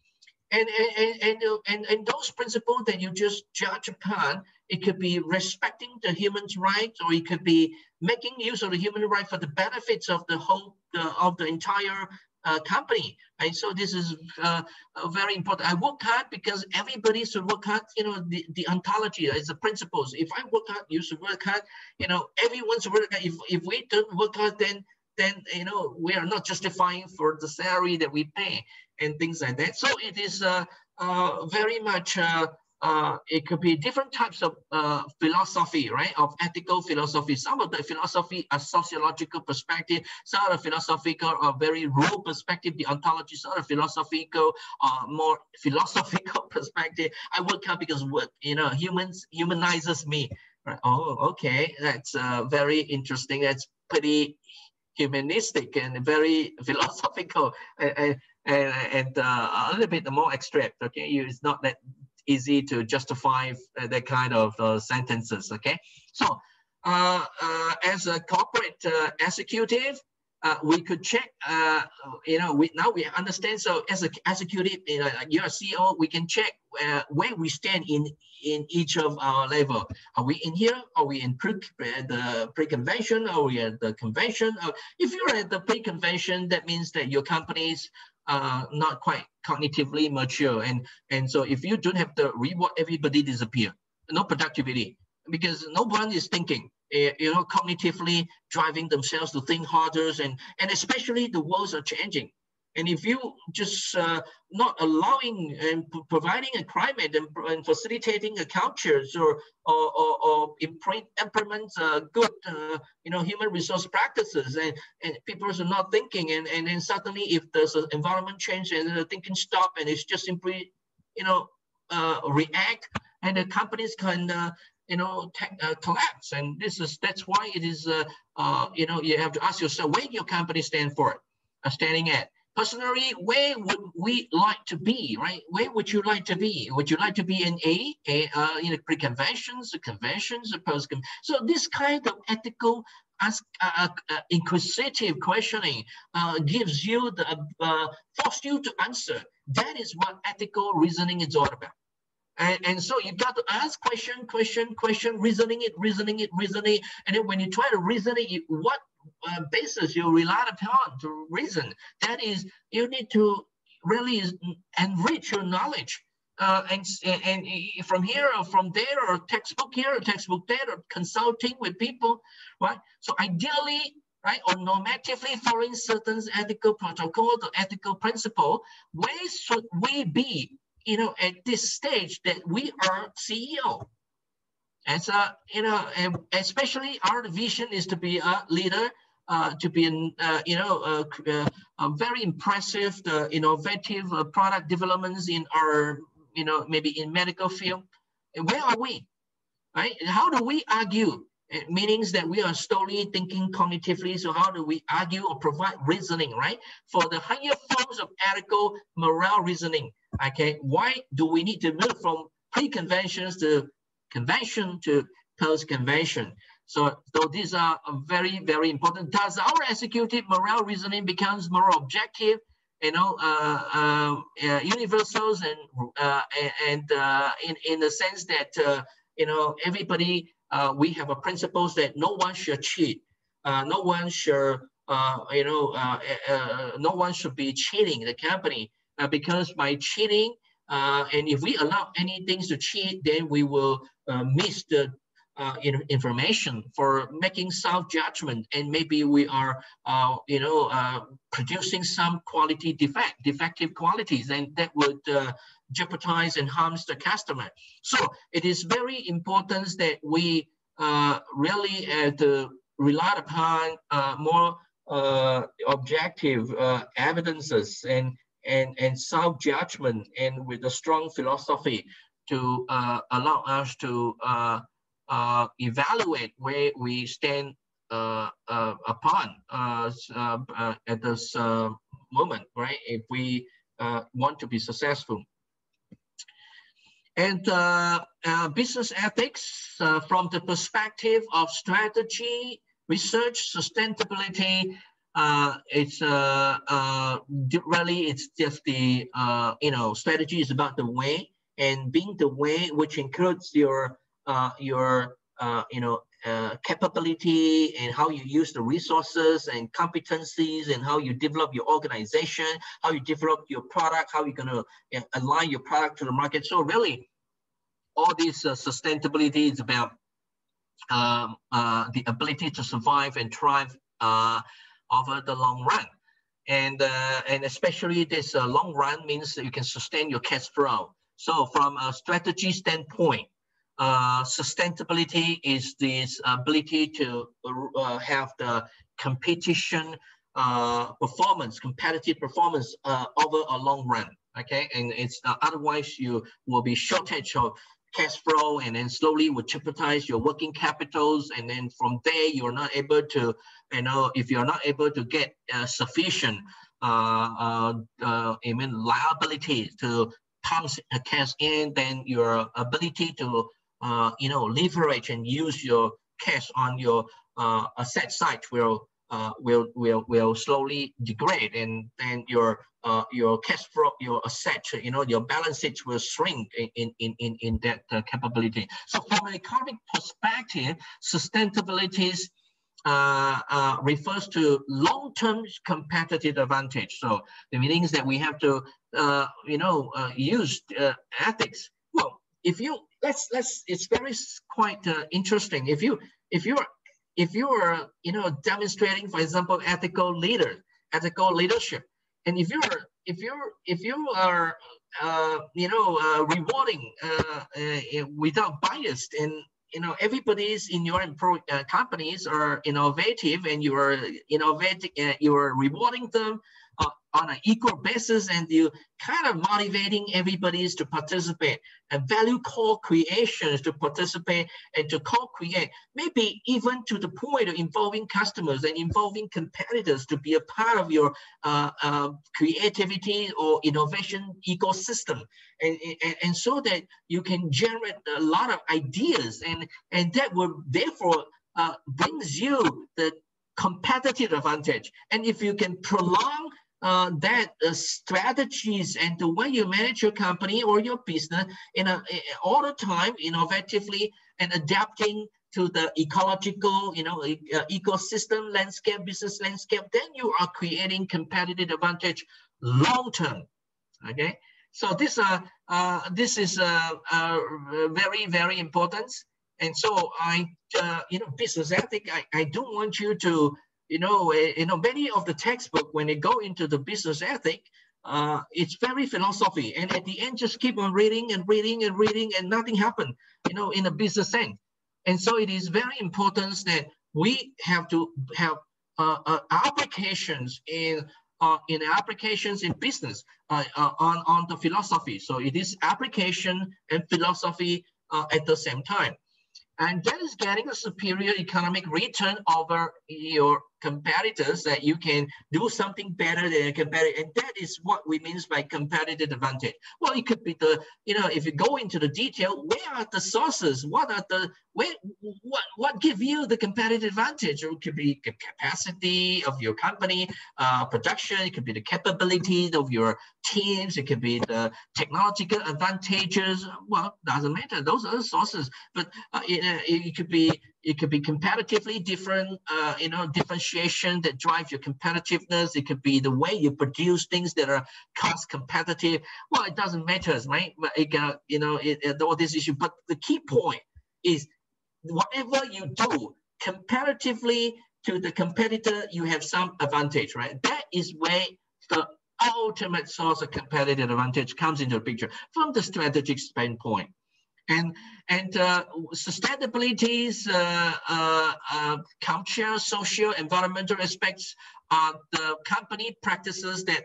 And and, and and and those principles that you just judge upon it could be respecting the human's rights, or it could be making use of the human right for the benefits of the whole uh, of the entire uh, company. And so this is uh, very important. I work hard because everybody should work hard. You know, the, deontology is the principles. If I work hard, you should work hard. You know, everyone should work hard. If, if we don't work hard, then then you know we are not justifying for the salary that we pay and things like that. So it is uh, uh, very much uh, uh, it could be different types of uh, philosophy, right? Of ethical philosophy. Some of the philosophy are sociological perspective. Some of the philosophical are very rule perspective. Deontology, some of the philosophical are more <laughs> philosophical perspective. I work out because what you know humans humanizes me. Right? Oh, okay, that's uh, very interesting. That's pretty humanistic and very <laughs> philosophical and, and, and uh, a little bit more abstract. Okay, it's not that easy to justify uh, that kind of uh, sentences, okay? So uh, as a corporate executive, we could check, you know, we now we understand. So as a executive, you know, you're a CEO, we can check where we stand in in each of our level. Are we in here? Are we in pre the pre-convention? Are we at the convention? if you're at the pre-convention, that means that your company's uh, not quite cognitively mature. And, and so if you don't have the reward, everybody disappear. No productivity because no one is thinking, uh, you know, cognitively driving themselves to think harder. And, and especially the worlds are changing. And if you just uh, not allowing and providing a climate and, and facilitating a culture or or, or, or implement uh, good uh, you know human resource practices and, and people are not thinking and, and then suddenly if there's an environment change and the thinking stop and it's just simply you know uh, react and the companies can uh, you know uh, collapse. And this is that's why it is you know you have to ask yourself where your company stand for it? Standing at personally, where would we like to be, right? Where would you like to be? Would you like to be in A, a uh, in the pre-conventions, the conventions, the post So this kind of ethical ask, uh, uh, uh inquisitive questioning uh, gives you the, uh, force you to answer. That is what ethical reasoning is all about. And, and so you got to ask question, question, question, reasoning it, reasoning it, reasoning. And then when you try to reason it, what uh, basis you rely upon to reason. That is, you need to really enrich your knowledge. Uh, and, and from here or from there or textbook here or textbook there or consulting with people, right? So ideally, right, or normatively following certain ethical protocol or ethical principle, where should we be, you know, at this stage that we are CEO? And so, you know, especially our vision is to be a leader, uh, to be, an, uh, you know, uh, uh very impressive, the innovative uh, product developments in our, you know, maybe in medical field. Where are we, right? How do we argue? It means that we are slowly thinking cognitively. So how do we argue or provide reasoning, right? For the higher forms of ethical moral reasoning, okay? Why do we need to move from pre-conventions to convention to post-convention. So, so these are very, very important. Does our executive moral reasoning becomes more objective, you know, uh, uh, uh, universals and uh, and uh, in in the sense that uh, you know everybody we have a principles that no one should cheat, no one should you know no one should be cheating the company because by cheating and if we allow any things to cheat, then we will uh, miss the uh, information for making self judgment, and maybe we are, uh, you know, uh, producing some quality defect, defective qualities, and that would uh, jeopardize and harms the customer. So it is very important that we uh, really uh, rely upon more objective evidences and and and self judgment, and with a strong philosophy to allow us to uh, evaluate where we stand uh, uh, upon uh, uh, uh, at this moment, right? If we want to be successful. And business ethics from the perspective of strategy, research, sustainability, it's really, it's just the, you know, strategy is about the way and being the way, which includes your uh, your uh, you know uh, capability and how you use the resources and competencies and how you develop your organization, how you develop your product, how you're gonna align your product to the market. So really, all this uh, sustainability is about um, uh, the ability to survive and thrive uh, over the long run. And, uh, and especially this uh, long run means that you can sustain your cash flow. So from a strategy standpoint, uh, sustainability is this ability to uh, have the competition uh, performance, competitive performance uh, over a long run. Okay, and it's uh, otherwise you will be shortage of cash flow, and then slowly will jeopardize your working capitals, and then from there you're not able to, you know, if you're not able to get sufficient, I mean, liability to pump cash in, then your ability to uh, you know, leverage and use your cash on your uh, asset side will uh, will will will slowly degrade, and then your uh, your cash flow, your asset, you know, your balance sheet will shrink in in in in that uh, capability. So from an economic perspective, sustainability uh, uh, refers to long-term competitive advantage. So the meanings that we have to, uh, you know, uh, use uh, ethics. Well, if you let's let's it's very quite uh, interesting if you if you're if you are you know demonstrating for example ethical leader ethical leadership and if you're if you're if you are you know rewarding without bias and you know everybody's in your uh, companies are innovative and you are innovating uh, you are rewarding them on an equal basis and you kind of motivating everybody to participate. And value co-creations to participate and to co-create maybe even to the point of involving customers and involving competitors to be a part of your uh, uh, creativity or innovation ecosystem. And, and, and so that you can generate a lot of ideas and and that will therefore uh, brings you the competitive advantage. And if you can prolong uh, that uh, strategies and the way you manage your company or your business in a, all the time innovatively and adapting to the ecological, you know, uh, ecosystem landscape, business landscape, then you are creating competitive advantage long term. Okay, so this uh, uh this is uh, uh very very important. And so I, uh, you know, business ethic. I, I don't want you to you know, eh, you know, many of the textbook when they go into the business ethic, uh, it's very philosophy, and at the end, just keep on reading and reading and reading, and nothing happened, you know, in a business sense. And so it is very important that we have to have uh, uh, applications in uh, in applications in business uh, uh, on on the philosophy. So it is application and philosophy uh, at the same time, and that is getting a superior economic return over your competitors that you can do something better than a competitor. And that is what we means by competitive advantage. Well, it could be the, you know, if you go into the detail, where are the sources? What are the, where, what, what give you the competitive advantage? It could be the capacity of your company, uh, production. It could be the capabilities of your teams. It could be the technological advantages. Well, doesn't matter. Those are the sources. But uh, it, uh, it could be it could be competitively different, uh, you know, differentiation that drives your competitiveness. It could be the way you produce things that are cost competitive. Well, it doesn't matter, right? But it got, you know, it, it, all this issue. But the key point is whatever you do comparatively to the competitor, you have some advantage, right? That is where the ultimate source of competitive advantage comes into the picture from the strategic standpoint. And, and uh, sustainability's uh, uh, uh, culture, social, environmental aspects are the company practices that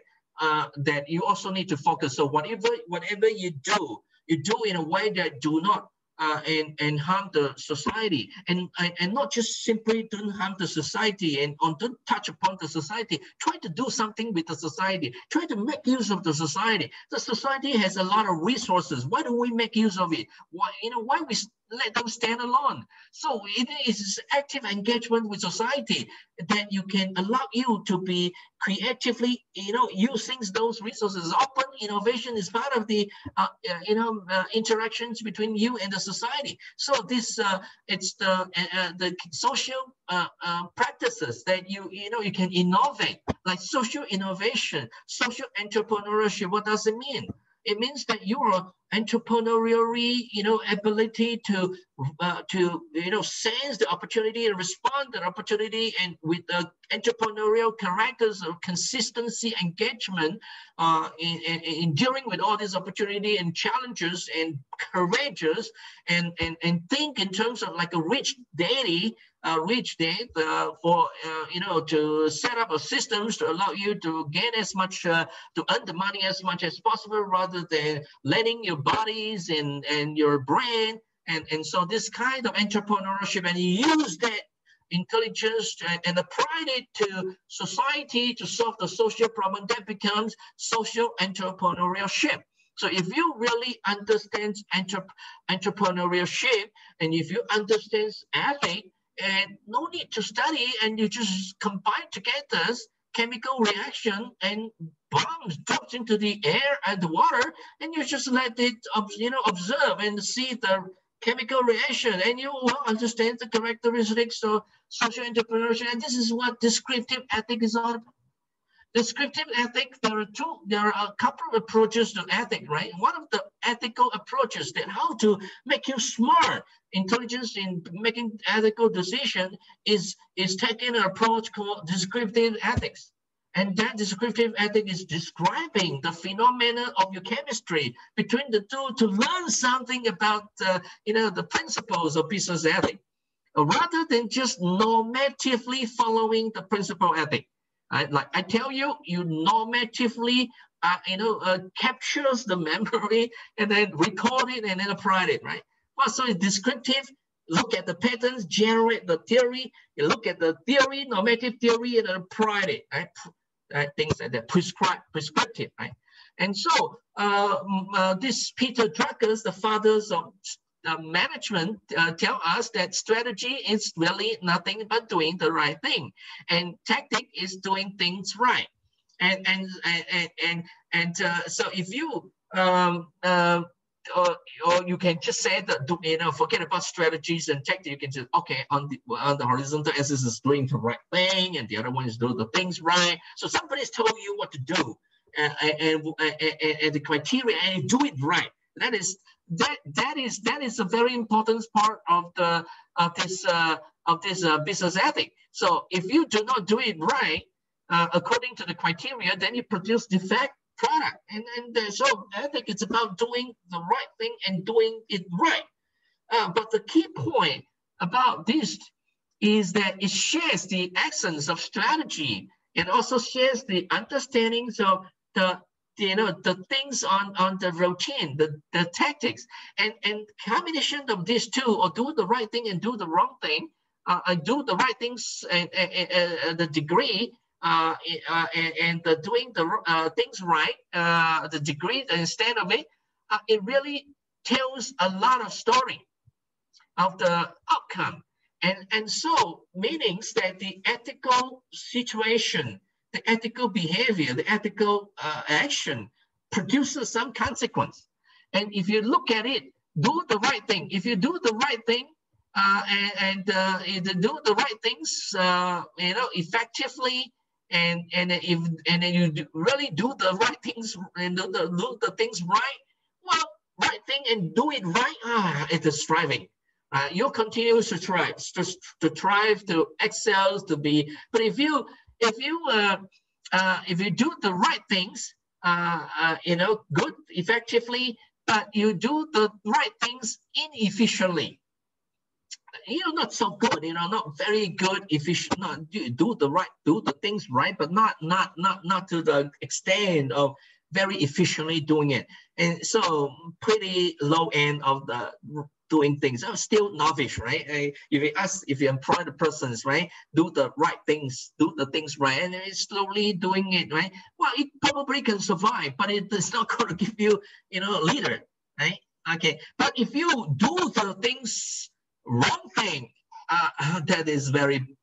that you also need to focus. So whatever whatever you do, you do in a way that do not uh, and, and harm the society. And, and not just simply don't harm the society and on don't touch upon the society. Try to do something with the society. Try to make use of the society. The society has a lot of resources. Why don't we make use of it? Why you know why we let them stand alone. So it is active engagement with society that you can allow you to be creatively, you know, using those resources. Open innovation is part of the, uh, uh, you know, uh, interactions between you and the society. So this, uh, it's the uh, uh, the social practices that you, you know, you can innovate, like social innovation, social entrepreneurship. What does it mean? It means that your entrepreneurial, you know, ability to uh, to you know sense the opportunity and respond to the opportunity, and with the entrepreneurial characters of consistency, engagement, uh, in, in, in dealing with all these opportunity and challenges, and courageous, and and and think in terms of like a rich daily uh, reached it uh, for uh, you know to set up a systems to allow you to gain as much uh, to earn the money as much as possible rather than letting your bodies and and your brain and and so this kind of entrepreneurship and use that intelligence and, and apply it to society to solve the social problem that becomes social entrepreneurship. So if you really understand entre- entrepreneurship and if you understand ethics and no need to study and you just combine together chemical reaction and bombs drops into the air and the water and you just let it you know observe and see the chemical reaction and you will understand the characteristics of social entrepreneurship. And this is what descriptive ethics is all about descriptive ethics, there are two, there are a couple of approaches to ethics, right? One of the ethical approaches that how to make you smart, intelligence in making ethical decision is, is taking an approach called descriptive ethics. And that descriptive ethic is describing the phenomena of your chemistry between the two to learn something about, uh, you know, the principles of business ethics, rather than just normatively following the principle ethic. Right? Like I tell you, you normatively, uh, you know, uh, captures the <laughs> memory and then record it and then apply it, right? Well, so it's descriptive. Look at the patterns, generate the theory. You look at the theory, normative theory, and apply it, right? right? Things like that, prescribe, prescriptive, right? And so uh, uh, this Peter Drucker, the fathers of the management uh, tell us that strategy is really nothing but doing the right thing, and tactic is doing things right. And and and and and uh, so if you um, uh, or, or you can just say that do, you know forget about strategies and tactics. You can just okay on the on the horizontal axis is doing the right thing, and the other one is doing the things right. So somebody's telling you what to do, and and, and, and the criteria, and do it right. That is that that is that is a very important part of the of this uh, of this uh, business ethic. So if you do not do it right uh, according to the criteria, then you produce defect product. And and uh, so ethic is about doing the right thing and doing it right. Uh, but the key point about this is that it shares the essence of strategy and also shares the understandings of the you know the things on on the routine the the tactics. And and combination of these two or do the right thing and do the wrong thing uh, and do the right things and, and, and the degree uh, uh, and, and the doing the uh, things right uh, the degree instead of it uh, it really tells a lot of story of the outcome. And and so meanings that the ethical situation the ethical behavior, the ethical uh, action produces some consequence. And if you look at it, do the right thing. If you do the right thing, uh, and, and do the right things, you know, effectively and and if and then you really do the right things and do the, do the things right well right thing and do it right ah it is striving uh, you continue to try to, to strive to excel to be but if you if you uh, uh, if you do the right things uh, uh, you know good effectively but you do the right things inefficiently you know, not so good, you know, not very good, efficient, not do, do the right, do the things right, but not, not, not, not to the extent of very efficiently doing it. And so pretty low end of the doing things. I'm still novice, right? if you ask, if you employ the persons, right, do the right things, do the things right, and it's slowly doing it, right? Well, it probably can survive, but it is not <laughs> going to give you, you know, a leader, right? Okay, but if you do the things wrong thing, uh, <laughs> that is very,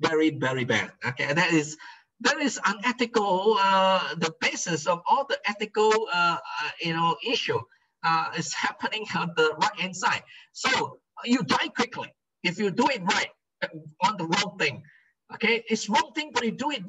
very, very bad. Okay, that is that is unethical. Uh, the basis of all the ethical, uh, uh, you know, issue uh, <laughs> is happening on the right hand side. So you die quickly if you do it right uh, on the wrong thing. Okay, it's wrong thing, but you do it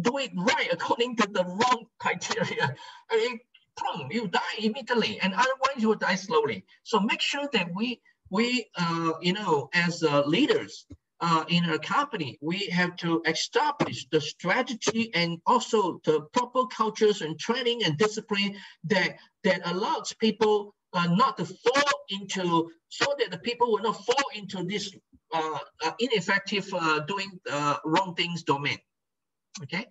do it right according to the wrong <laughs> criteria. I mean, boom, you die immediately, and otherwise you will die slowly. So make sure that we we, uh, you know, as uh, leaders uh, in a company, we have to establish the strategy and also the proper cultures and training and discipline that that allows people uh, not to fall into, so that the people will not fall into this uh, uh, ineffective doing wrong things domain. Okay,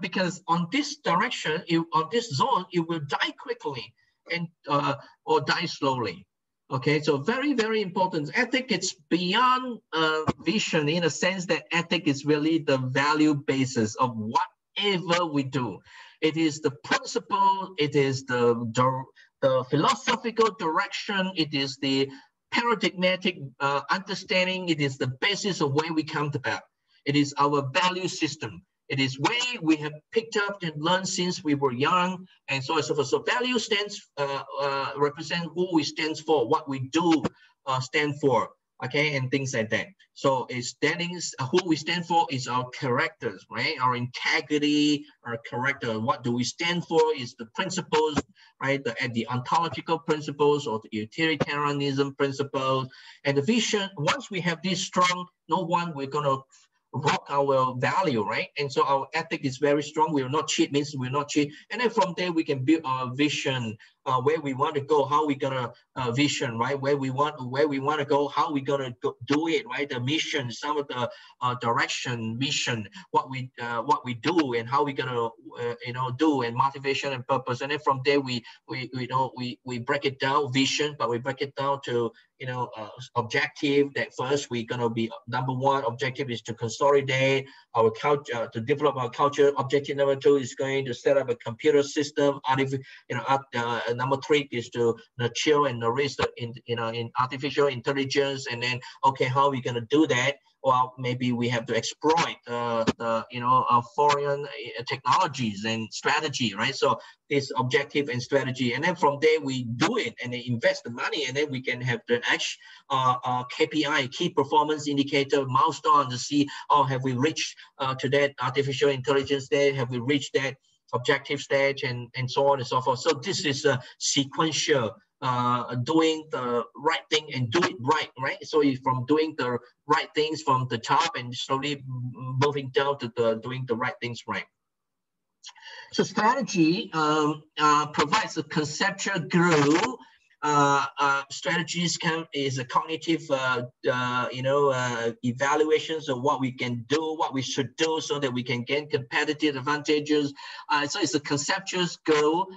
because on this direction, it, on this zone, it will die quickly and or die slowly. Okay, so very, very important. Ethic is beyond uh, vision in a sense that ethic is really the value basis of whatever we do. It is the principle, it is the, the, philosophical direction, it is the paradigmatic uh, understanding, it is the basis of where we come about. It is our value system. It is way we have picked up and learned since we were young, and so on and so forth. So value stands uh, uh, represent who we stand for, what we do uh, stand for, okay, and things like that. So it's standing uh, who we stand for is our characters, right? Our integrity, our character. What do we stand for is the principles, right? The, deontological principles or the utilitarianism principles, and the vision. Once we have this strong, no one we're gonna rock our value, right? And so our ethic is very strong. We will not cheat means we will not cheat. And then from there, we can build our vision, uh, where we want to go, how we gonna uh, vision, right? Where we want, where we want to go, how we gonna go, do it, right? The mission, some of the uh, direction, mission, what we uh, what we do, and how we gonna uh, you know do, and motivation and purpose. And then from there, we we we know we we break it down vision, but we break it down to you know uh, objective. That first we're gonna be number one objective is to consolidate our culture, to develop our culture. Objective number two is going to set up a computer system, artificial, you know, uh, number three is to nurture and nourish the in, you know in artificial intelligence and then okay how are we going to do that? Well maybe we have to exploit uh, the you know uh, foreign technologies and strategy right? So this objective and strategy. And then from there we do it and then invest the money and then we can have the next uh, uh, kpi key performance indicator milestone to see oh have we reached uh, to that artificial intelligence there? Have we reached that objective stage and, and so on and so forth. So this is a sequential uh, doing the right thing and do it right, right? So from doing the right things from the top and slowly moving down to the doing the right things right. So strategy um, uh, provides a conceptual glue uh, uh, strategies can is a cognitive, uh, uh, you know, uh, evaluations of what we can do, what we should do, so that we can gain competitive advantages. Uh, so it's a conceptual goal,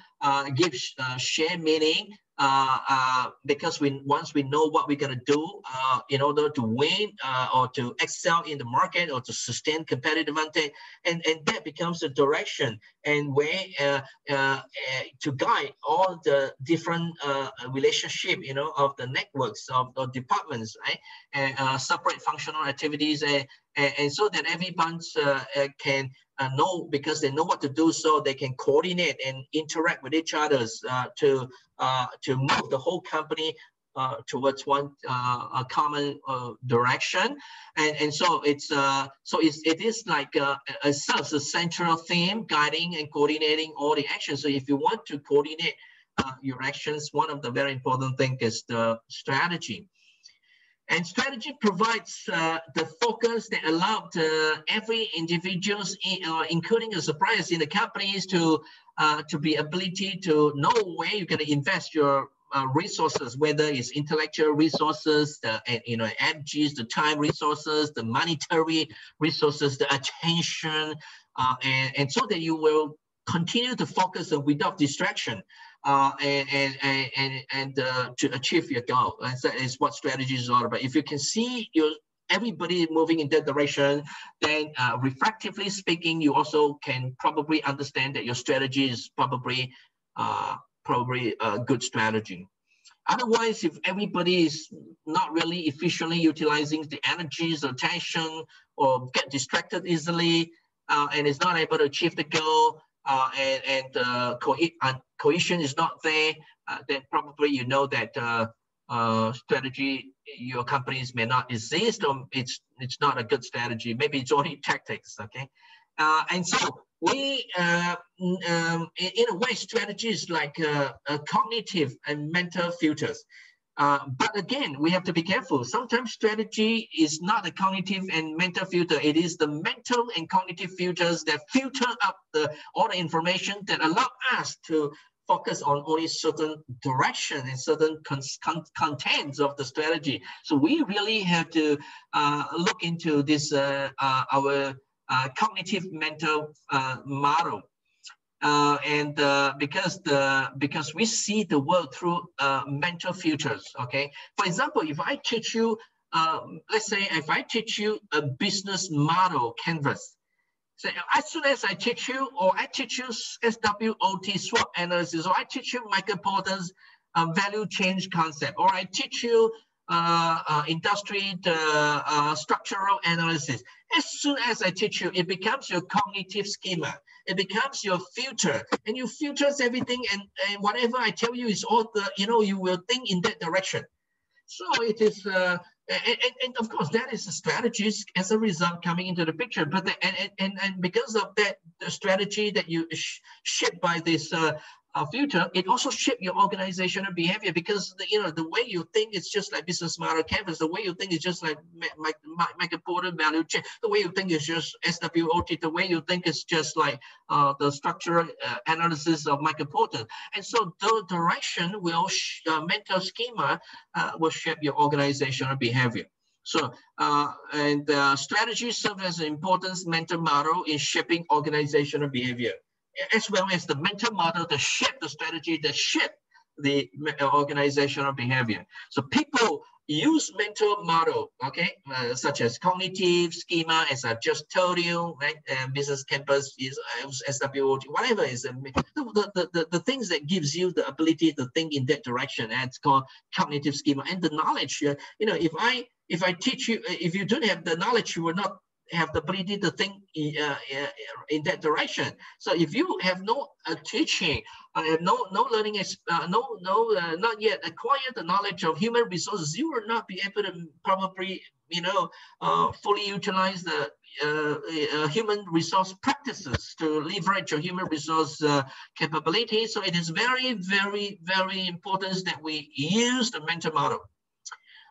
gives share meaning, uh, uh, because we once we know what we're gonna do uh, in order to win uh, or to excel in the market or to sustain competitive advantage, and and that becomes the direction and way uh, uh, to guide all the different relationship, you know, of the networks of the departments, right, and separate functional activities, and, and, and so that everyone can uh, know because they know what to do so they can coordinate and interact with each others uh, to uh, to move the whole company uh, towards one uh, a common uh, direction, and and so it's so it's, it is like a, a a central theme guiding and coordinating all the actions. So if you want to coordinate your actions, one of the very important thing is the strategy. And strategy provides uh, the focus that allowed uh, every individuals, uh, including the suppliers in the companies, to uh, to be ability to know where you're going to invest your uh, resources, whether it's intellectual resources, the you know energies, the time resources, the monetary resources, the attention, uh, and, and so that you will continue to focus without distraction uh, and and and and uh, to achieve your goal. And that is what strategy is all about. If you can see your everybody moving in that direction, then uh, reflectively speaking, you also can probably understand that your strategy is probably uh, probably a good strategy. Otherwise, if everybody is not really efficiently utilizing the energies or attention or get distracted easily uh, and is not able to achieve the goal, uh, and, and uh, co uh, cohesion is not there, uh, then probably you know that uh, strategy, your companies may not exist or it's, it's not a good strategy. Maybe it's only <laughs> tactics, okay? and so we, um, in, a way, strategy is like cognitive and mental filters. Uh, but again, we have to be careful. Sometimes strategy is not a cognitive and mental filter. It is the mental and cognitive filters that filter up the all the information that allow us to focus on only certain direction and certain con con contents of the strategy. So we really have to uh, look into this uh, uh our uh, cognitive mental model uh, and uh, because the because we see the world through uh, mental filters. Okay, for example, if I teach you, um, let's say if I teach you a business model canvas, so as soon as I teach you, or I teach you SWOT SWOT analysis, or I teach you Michael Porter's uh, value chain concept, or I teach you industry the uh, structural analysis. As soon as I teach you, it becomes your cognitive schema. It becomes your filter, and you filters everything, and, and whatever I tell you is all the you know you will think in that direction. So it is, uh, and, and, of course that is a strategy as a result coming into the picture. But the, and, and and because of that, strategy that you sh- shaped by this uh, uh, future, it also shape your organizational behavior because the, you know the way you think is just like business model canvas. The way you think is just like make make a Porter value chain. The way you think is just SWOT. The way you think is just like uh, the structural uh, analysis of Michael Porter. And so the direction will uh, mental schema uh, will shape your organizational behavior. So, uh, and uh, strategy serves as an important mental model in shaping organizational behavior as well as the mental model that shape the strategy, that shape the organizational behavior. So people use mental model, okay, uh, such as cognitive schema, as I just told you, right? And business canvas is uh, SWOT, whatever is the, the, the, the things that gives you the ability to think in that direction. That's called cognitive schema. And the knowledge, uh, you know, if I if I teach you, if you don't have the knowledge, you will not have the ability to think in, uh, uh, in that direction. So if you have no uh, teaching, uh, no no learning, uh, no no uh, not yet acquire the knowledge of human resources, you will not be able to probably you know uh, fully utilize the human resource practices to leverage your human resource capability. So it is very very very important that we use the mental model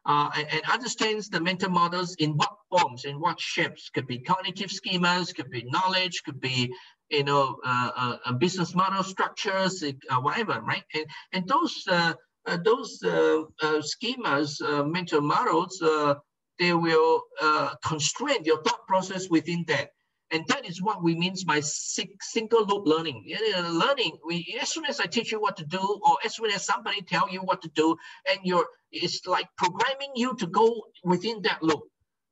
uh, and, and, understands the mental models in what forms, in what shapes. Could be cognitive schemas, could be knowledge, could be you know uh, uh, business model structures, uh, whatever, right? And and those uh, uh, those schemas, mental models, they will constrain your thought process within that. And that is what we mean by single loop learning. Learning, we, as soon as I teach you what to do, or as soon as somebody tell you what to do, and you're, it's like programming you to go within that loop.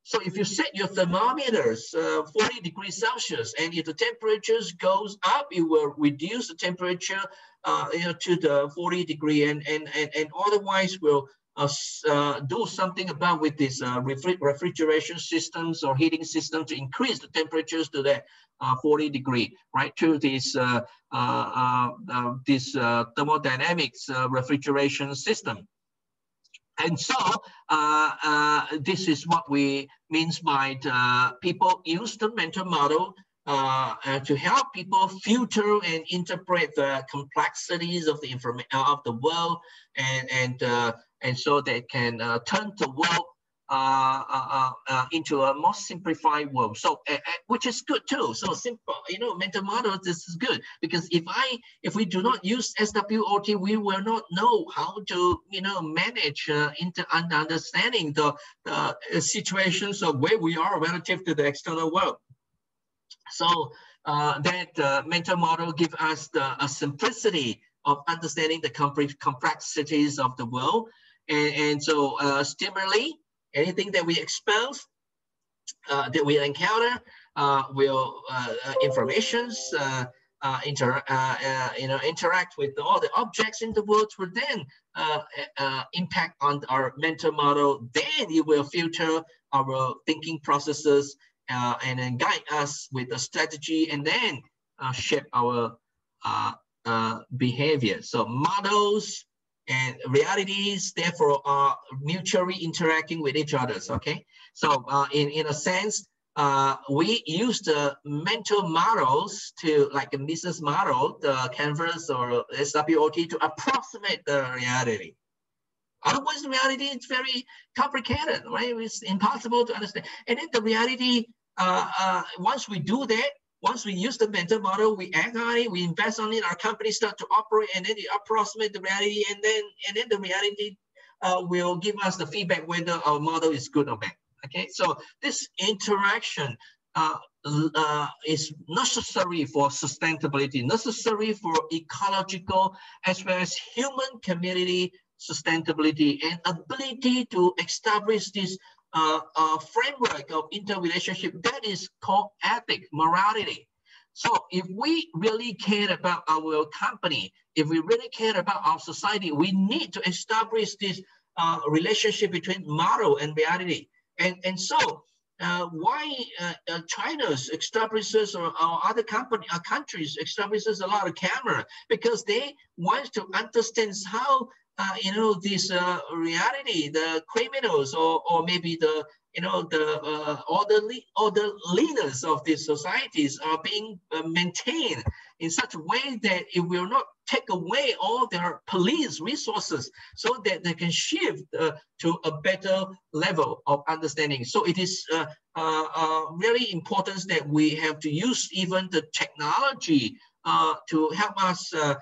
So if you set your thermometers uh, 40 degrees Celsius, and if the temperatures goes up, it will reduce the temperature uh, you know, to the 40 degree, and and and, and otherwise will uh, do something about with these uh, refrigeration systems or heating systems to increase the temperatures to that uh, 40 degree, right? To this uh, this thermodynamics refrigeration system. And so this is what we means by people use the mental model uh, uh, to help people filter and interpret the complexities of the information of the world, and and uh, and so they can uh, turn the world uh, uh, uh, into a more simplified world. So, which is good too. So simple, you know, mental model. This is good because if I, if we do not use SWOT, we will not know how to, you know, manage into understanding the, the situations of where we are relative to the external world. So uh, that uh, mental model give us the a simplicity of understanding the complexities of the world. And, and so uh, stimuli, anything that we expose, uh, that we encounter, uh, will uh, informations, uh, inter, uh, uh, you know, interact with all the objects in the world will then impact on our mental model. Then it will filter our thinking processes and then guide us with a strategy and then shape our behavior. So models and realities, therefore, are mutually interacting with each other, okay? So uh, in, in a sense, uh, we use the mental models to, like a business model, the Canvas or SWOT to approximate the reality. Otherwise, reality is very complicated, right? It's impossible to understand. And then the reality, uh, uh, once we do that, once we use the mental model, we act on it, we invest on it, our company start to operate, and then it approximate the reality, and then and then the reality uh, will give us the feedback whether our model is good or bad. Okay, so this interaction uh, uh, is necessary for sustainability, necessary for ecological as well as human community sustainability and ability to establish this uh, uh, framework of interrelationship that is called ethic, morality. So if we really care about our company, if we really care about our society, we need to establish this uh, relationship between moral and reality. And, and so uh, why uh, uh, China's establishes or, or other company, uh, countries establishes a lot of camera because they want to understand how uh, you know, this uh, reality, the criminals or, or maybe the, you know, the uh, all the all the leaders of these societies are being uh, maintained in such a way that it will not take away all their police resources so that they can shift uh, to a better level of understanding. So it is uh, uh, uh really important that we have to use even the technology uh, to help us uh,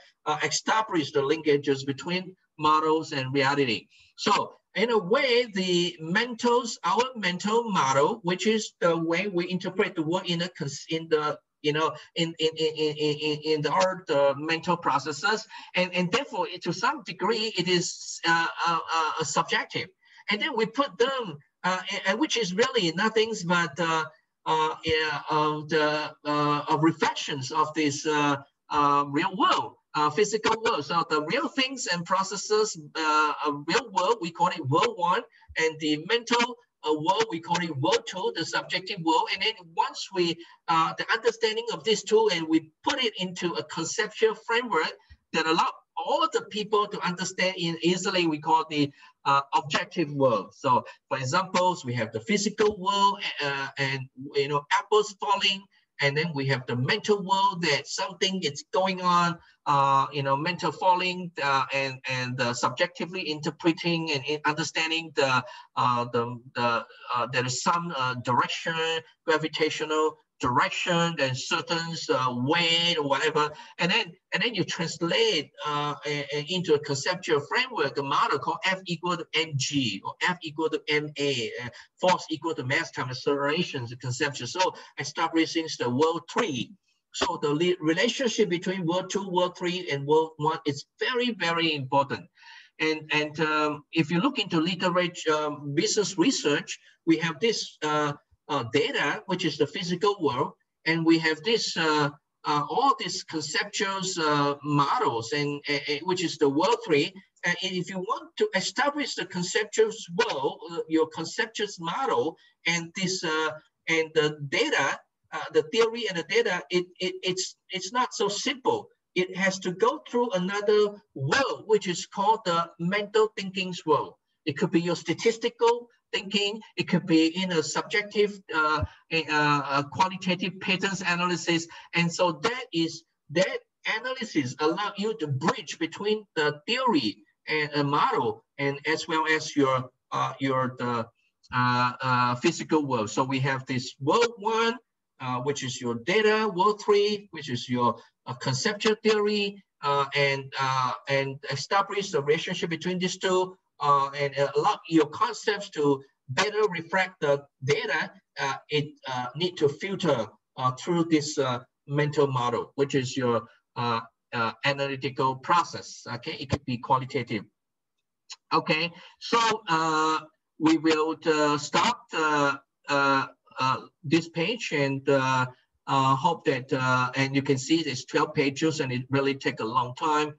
establish the linkages between models and reality. So in a way, the mentals, our mental model, which is the way we interpret the world in the in the you know in in in in in, the our the mental processes, and and therefore to some degree it is uh, uh, uh, subjective, and then we put them, uh, which is really nothing but uh, uh, uh, the reflections of this real world uh, physical world. So the real things and processes, uh, real world, we call it world one, and the mental uh, world, we call it world two, the subjective world. And then once we, uh, the understanding of these two, and we put it into a conceptual framework that allow all the people to understand in easily, we call the uh, objective world. So for examples, we have the physical world uh, and, you know, apples falling, and then we have the mental world that something is going on, uh, you know, mental falling uh, and and uh, subjectively interpreting and understanding the uh, the the uh, there is some uh, direction, gravitational direction and certain uh, weight or whatever, and then and then you translate uh, a, a, into a conceptual framework, a model called F equal to mg or F equal to ma, uh, force equal to mass times acceleration, conception. So establishing the world three. So the relationship between world two, world three, and world one is very, very important. And, and um, if you look into literature, um, business research, we have this uh, data, which is the physical world, and we have this uh, uh, all these conceptual uh, models, and which is the world three. And if you want to establish the conceptual world, uh, your conceptual model, and this uh, and the data, the theory and the data, it, it it's it's not so simple. It has to go through another world, which is called the mental thinking's world It could be your statistical thinking. It could be in a subjective, uh, uh, qualitative patterns analysis. And so that is that analysis allow you to bridge between the theory and a model, and as well as your uh, your the uh, uh, physical world. So we have this world one, uh, which is your data, world three, which is your uh, conceptual theory, uh, and uh, and establish the relationship between these two, Uh, and allow your concepts to better reflect the data. Uh, it uh, need to filter through this mental model, which is your analytical process. Okay, it could be qualitative. Okay, so we will uh, stop uh, uh, this page and hope that, and you can see it's 12 pages and it really take a long time.